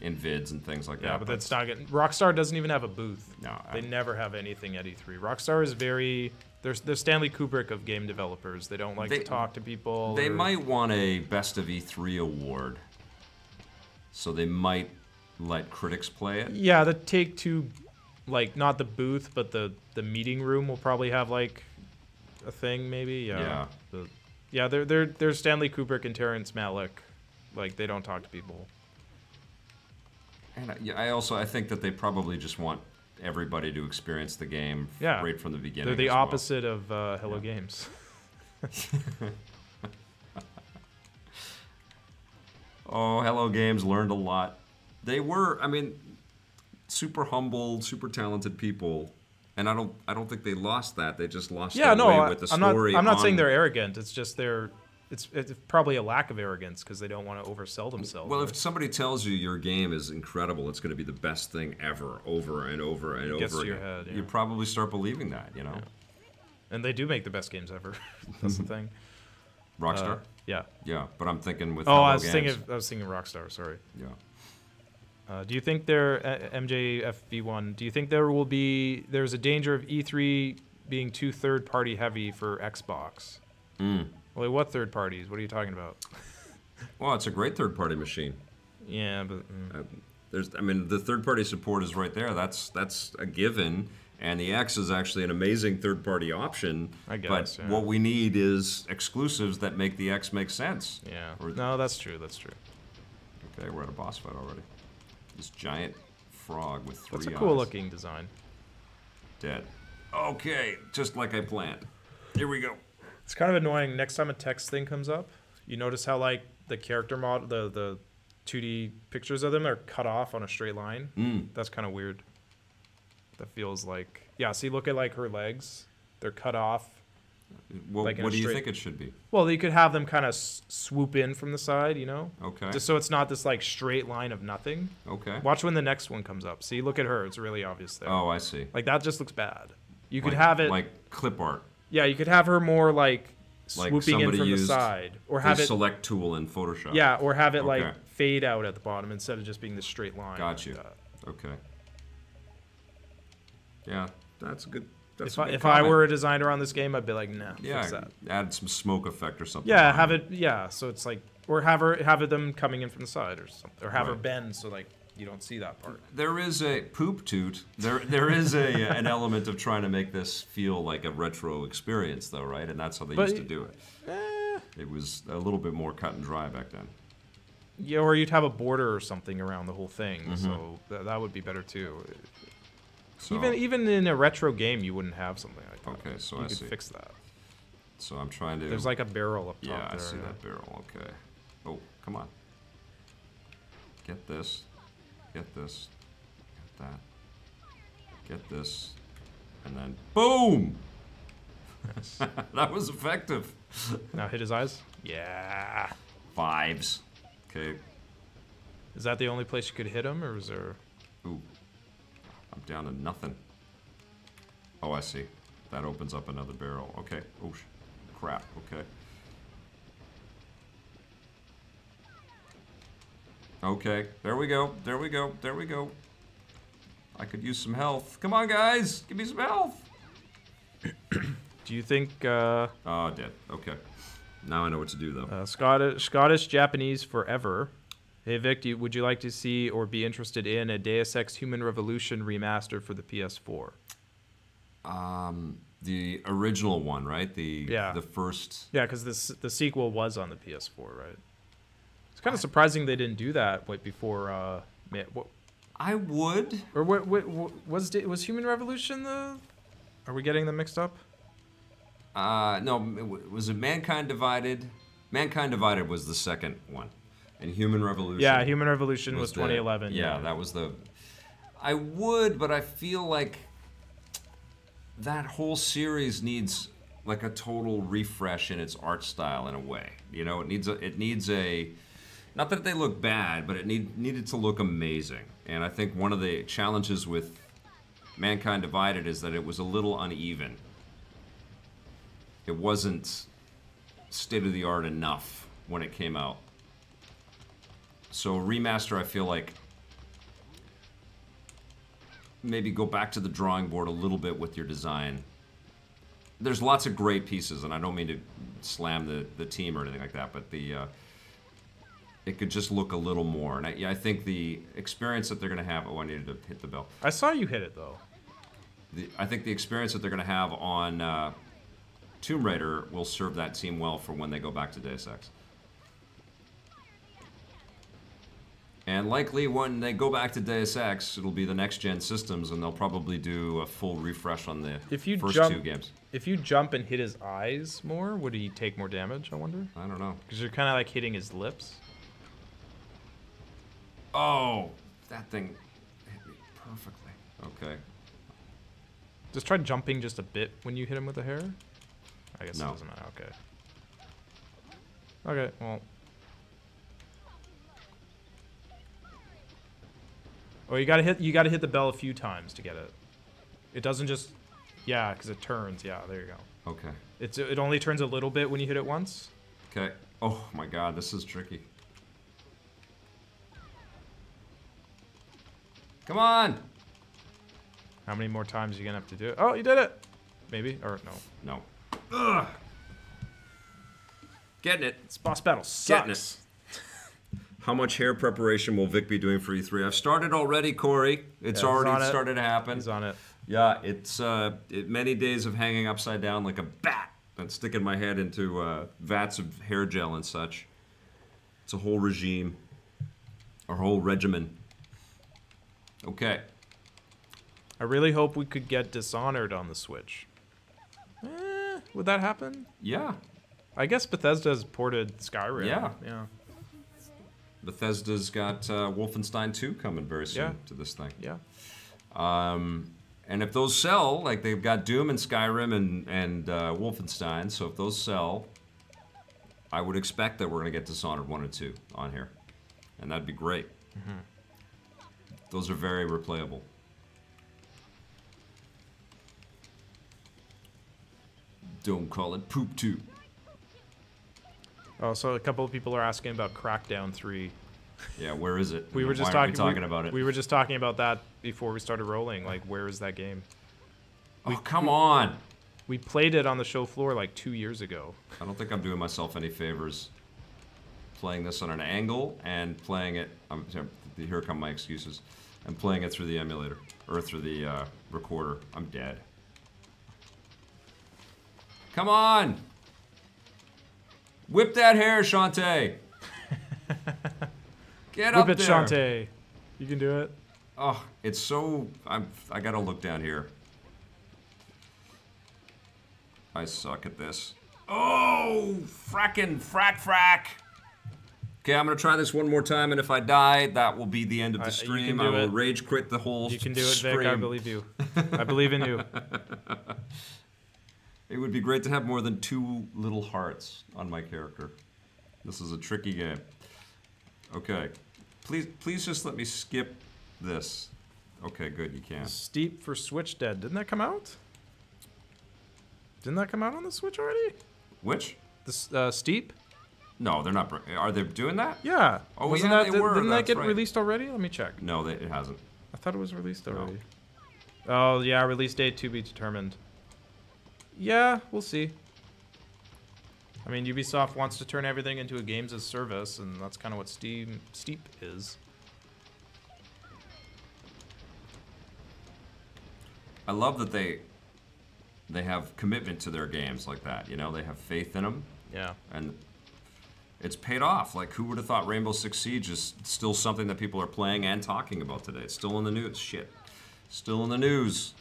in vids and things like
Yeah,
that.
Yeah, but that's not getting. Rockstar doesn't even have a booth.
No,
they never have anything at E3. Rockstar is very. They're, they're Stanley Kubrick of game developers. They don't like
They-
to talk to people.
They
or-
might want a best of E3 award, so they might let critics play it.
Yeah, the Take Two, like not the booth, but the the meeting room will probably have like a thing maybe. Yeah.
Yeah.
The- Yeah, they're they're they're Stanley Kubrick and Terrence Malick. Like they don't talk to people.
And I, yeah, I also I think that they probably just want everybody to experience the game
Yeah.
right from the beginning.
They're the
as well.
opposite of uh, Hello Games.
Oh, Hello Games learned a lot. They were, I mean, super humble, super talented people, and I don't, I don't think they lost that. They just lost
Yeah,
their
no,
way
I,
with the
I'm not.
story.
I'm not saying they're arrogant. It's just they're. It's, it's probably a lack of arrogance because they don't want to oversell themselves.
Well, if somebody tells you your game is incredible, it's going to be the best thing ever, over and over and
gets
over again,
head, yeah.
you probably start believing that. You know,
and they do make the best games ever. That's the thing.
Rockstar.
Uh, yeah.
yeah, but I'm thinking with
Oh,
Hello
I was
Games,
thinking. I was thinking Rockstar. Sorry.
yeah.
Uh, do you think there, uh, MJFV1? Do you think there will be? There's a danger of E3 being too third-party heavy for Xbox.
Mm.
Well, what third parties? What are you talking about?
Well, it's a great third-party machine.
Yeah, but mm.
Uh, there's, I mean, the third-party support is right there. That's that's a given. And the X is actually an amazing third-party option.
I guess,
But
yeah.
what we need is exclusives that make the X make sense.
yeah.
Or-
No, that's true. That's true.
Okay, we're at a boss fight already. This giant frog with three
That's a
eyes.
cool-looking design.
Dead. Okay, just like I planned. Here we go.
It's kind of annoying. Next time a text thing comes up, you notice how like the character model, the the 2D pictures of them are cut off on a straight line.
Mm.
That's kind of weird. That feels like yeah. See, look at like her legs; they're cut off.
Well,
Like
what do you
straight-
think it should be?
Well, you could have them kind of s- swoop in from the side, you know,
Okay.
just so it's not this like straight line of nothing.
okay.
Watch when the next one comes up. See, look at her; it's really obvious there.
Oh, I see.
Like that just looks bad. You could
Like-
have it
like clip art.
Yeah, you could have her more like
Like
swooping in from the side, or have it
select tool in Photoshop.
Yeah, or have it
Okay.
like fade out at the bottom instead of just being this straight line.
Got
like
you.
that.
Okay. Yeah, that's a good. That's
If
a
I,
good
if I were a designer on this game, I'd be like, nah,
yeah,
fix that.
add some smoke effect or something.
Yeah, have it. Yeah, so it's like, or have her have it them coming in from the side or something, or have her bend so like you don't see that part.
There is a poop toot. There, there is a an element of trying to make this feel like a retro experience, though, right? And that's how they
But-
used to do it.
Eh,
It was a little bit more cut and dry back then.
yeah, or you'd have a border or something around the whole thing,
Mm-hmm.
so th- that would be better too.
So,
Even even in a retro game, you wouldn't have something like that.
Okay, so
you
I
could
see.
fix that.
so I'm trying to.
There's like a barrel up top
Yeah, I
there.
see
yeah.
that barrel. Okay. Oh, come on. Get this. Get this. Get that. Get this. And then boom! that was effective.
Now hit his eyes. Yeah.
Vibes. Okay.
Is that the only place you could hit him, or is there?
Ooh. I'm down to nothing. Oh, I see. That opens up another barrel. Okay. Oh, crap. Okay. Okay. There we go. There we go. There we go. I could use some health. Come on, guys. Give me some health.
Do you think uh,
Oh, dead. Okay. Now I know what to do, though.
uh, Scottish, Scottish Japanese forever? Hey Vic, do you, would you like to see or be interested in a Deus Ex Human Revolution remaster for the PS4?
Um, the original one, right? The
Yeah.
the first.
Yeah, because this the sequel was on the PS4, right? It's kind of surprising they didn't do that wait before. Uh, man, what,
I would.
or what, what, what was was Human Revolution the? Are we getting them mixed up?
Uh, no, it was it Mankind Divided? Mankind Divided was the second one, and Human Revolution.
Yeah, Human Revolution was,
the-
2011.
Yeah, that was the. I would, but I feel like that whole series needs like a total refresh in its art style in a way. You know, it needs a. It needs a. Not that they look bad, but it need, needed to look amazing. And I think one of the challenges with Mankind Divided is that it was a little uneven. It wasn't state of the art enough when it came out. So remaster, I feel like maybe go back to the drawing board a little bit with your design. There's lots of great pieces, and I don't mean to slam the, the team or anything like that, but the uh, it could just look a little more. And I, yeah, I think the experience that they're going to have. Oh, I needed to hit the bell.
I saw you hit it though.
The, I think the experience that they're going to have on uh, Tomb Raider will serve that team well for when they go back to Deus Ex. And likely when they go back to Deus Ex, it'll be the next gen systems, and they'll probably do a full refresh on the
If you
first
jump-
two games.
If you jump and hit his eyes more, would he take more damage? I wonder.
I don't know.
Because you're kind of like hitting his lips.
Oh, that thing hit me perfectly. Okay.
Just try jumping just a bit when you hit him with the hair. I guess
No.
it doesn't matter. Okay. Okay. Well. Oh, you gotta hit. You gotta hit the bell a few times to get it. It doesn't just. Yeah, because it turns. Yeah, there you go.
Okay.
It's it only turns a little bit when you hit it once.
Okay. Oh my god, this is tricky. Come on!
How many more times are you gonna have to do it? Oh, you did it. Maybe or no.
No. Ugh. Getting it.
This boss battle
Getting
sucks.
How much hair preparation will Vic be doing for E3? I've started already, Corey. It's
Yeah,
already
it.
started to happen.
He's on it.
Yeah, it's uh, it, many days of hanging upside down like a bat and sticking my head into uh, vats of hair gel and such. It's a whole regime, a whole regimen. Okay.
I really hope we could get Dishonored on the Switch. Eh, would that happen?
Yeah.
I guess Bethesda's ported Skyrim.
Yeah.
Yeah.
Bethesda's got uh, Wolfenstein 2 coming very soon
Yeah.
to this thing.
Yeah.
Um, and if those sell, like they've got Doom and Skyrim and, and uh, Wolfenstein, so if those sell, I would expect that we're going to get Dishonored 1 and 2 on here. And that'd be great. Those are very replayable. Don't call it poop 2.
Oh, so a couple of people are asking about Crackdown 3.
Yeah, where is it?
We were just
Why aren't
talking
we about it.
We were just talking about that before we started rolling. Like, where is that game?
oh, come on!
We played it on the show floor like two years ago.
I don't think I'm doing myself any favors playing this on an angle and playing it. I'm, here come my excuses. I'm playing it through the emulator or through the uh, recorder. I'm dead. Come on! Whip that hair, Shantae! Get up
Whip it,
there!
Shantae. You can do it.
Oh, it's so. I'm. I gotta look down here. I suck at this. Oh, frackin' frack frack. Okay, I'm gonna try this one more time, and if I die, that will be the end of the stream. I will
it.
rage quit the whole.
You can do it,
stream.
Vic. I believe you. I believe in you.
It would be great to have more than two little hearts on my character. This is a tricky game. Okay, please, please just let me skip this. Okay, good, you can.
Steep for Switch Dead. Didn't that come out? Didn't that come out on the Switch already?
Which?
This uh, Steep?
No, they're not. Are they doing that?
Yeah.
Oh,
Wasn't
yeah,
that,
they were,
Didn't that get
right.
released already? Let me check.
No, they, it hasn't.
I thought it was released
No.
already. Oh yeah, release date to be determined. Yeah, we'll see. I mean, Ubisoft wants to turn everything into a games as service, and that's kind of what Steam Steep is.
I love that they they have commitment to their games like that. You know, they have faith in them,
Yeah.
and it's paid off. Like, who would have thought Rainbow Six Siege is still something that people are playing and talking about today? It's still in the news. Shit, still in the news.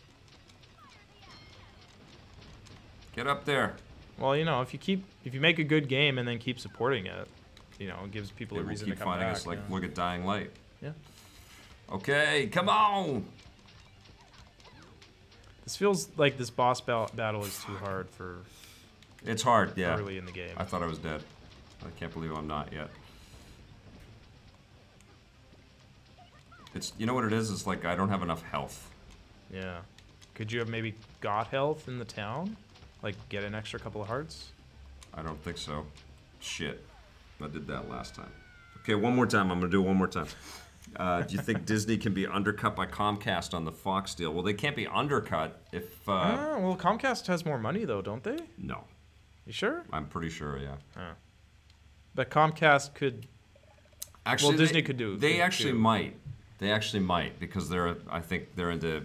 Get up there.
Well, you know, if you keep if you make a good game and then keep supporting it, you know, it gives people
It
a reason
keep
to come
finding
back.
us. Like,
yeah.
look at Dying Light.
yeah.
Okay, come on.
This feels like this boss ba- battle is too hard for
It's hard. Yeah.
early in the game.
I thought I was dead. I can't believe I'm not yet. It's you know what it is? It's like I don't have enough health.
Yeah. Could you have maybe got health in the town? Like get an extra couple of hearts?
I don't think so. Shit. I did that last time. Okay, one more time. I'm gonna do it one more time. Uh, do you think Disney can be undercut by Comcast on the Fox deal? Well, they can't be undercut if. Uh,
Ah, well, Comcast has more money though, don't they?
no,
You sure?
I'm pretty sure. Yeah.
But Comcast could.
Actually, well,
Disney
they,
could do-
They
could
actually
do.
might. They actually might because they're. I think they're into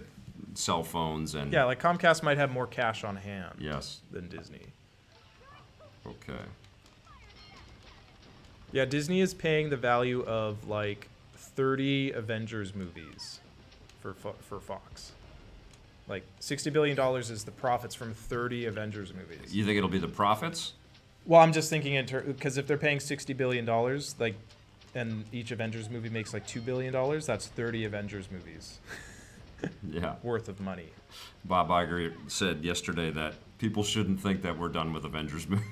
cell phones and.
Yeah, like Comcast might have more cash on hand
Yes.
than Disney.
Okay.
Yeah, Disney is paying the value of like 30 Avengers movies for Fo- for Fox. Like 60 billion dollars is the profits from 30 Avengers movies.
You think it'll be the profits?
Well, I'm just thinking in because if they're paying 60 billion dollars, like, and each Avengers movie makes like two billion dollars, that's 30 Avengers movies
Yeah.
worth of money.
Bob Iger said yesterday that people shouldn't think that we're done with Avengers movies.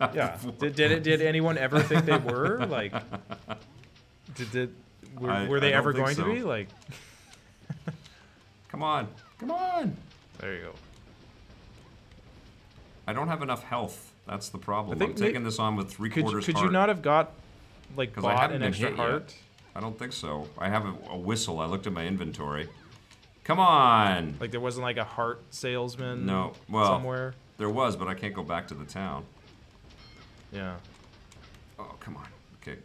Yeah. did did, it, did anyone ever think they were like? Did, did were,
I-
were they ever going
so.
to be like?
Come on. Come on.
There you go.
I don't have enough health. That's the problem. I'm taking this on with three
Could,
quarters
could
heart.
you not have got like bought an extra heart?
yet. I don't think so. I have a, a whistle. I looked at my inventory. Come on.
Like there wasn't like a heart salesman
No. Well,
somewhere.
there was, but I can't go back to the town.
Yeah.
Oh, come on. Okay.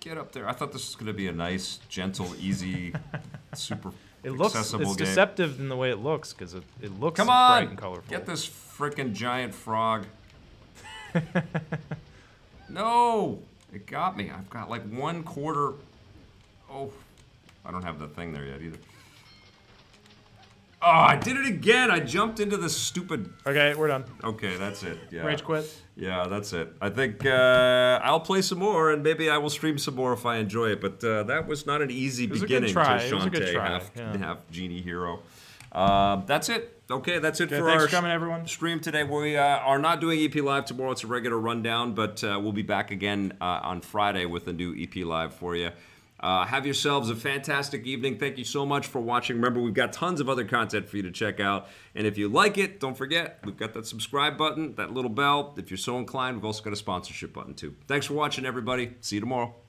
Get up there. I thought this was going to be a nice, gentle, easy, super
It looks
accessible
it's
game.
deceptive in the way it looks because it, it looks
Come
bright
on!
and colorful.
Get this freaking giant frog. no! It got me. I've got like one quarter. Oh, I don't have the thing there yet either. Oh, I did it again. I jumped into this stupid.
Okay, we're done.
Okay, that's it. Yeah.
Rage quit.
Yeah, that's it. I think uh, I'll play some more, and maybe I will stream some more if I enjoy it. But uh, that was not an easy
was a good
beginning
try.
to
It was a good
Shantae,
try,
half,
yeah.
half genie hero. Um, that's it. Okay, that's it
Okay,
for
thanks
our
for coming, everyone.
stream today. We uh, are not doing EP Live tomorrow. It's a regular rundown, but uh, we'll be back again uh, on Friday with a new EP Live for you. Uh, have yourselves a fantastic evening. Thank you so much for watching. Remember, we've got tons of other content for you to check out. And if you like it, don't forget, we've got that subscribe button, that little bell. If you're so inclined, we've also got a sponsorship button too. Thanks for watching, everybody. See you tomorrow.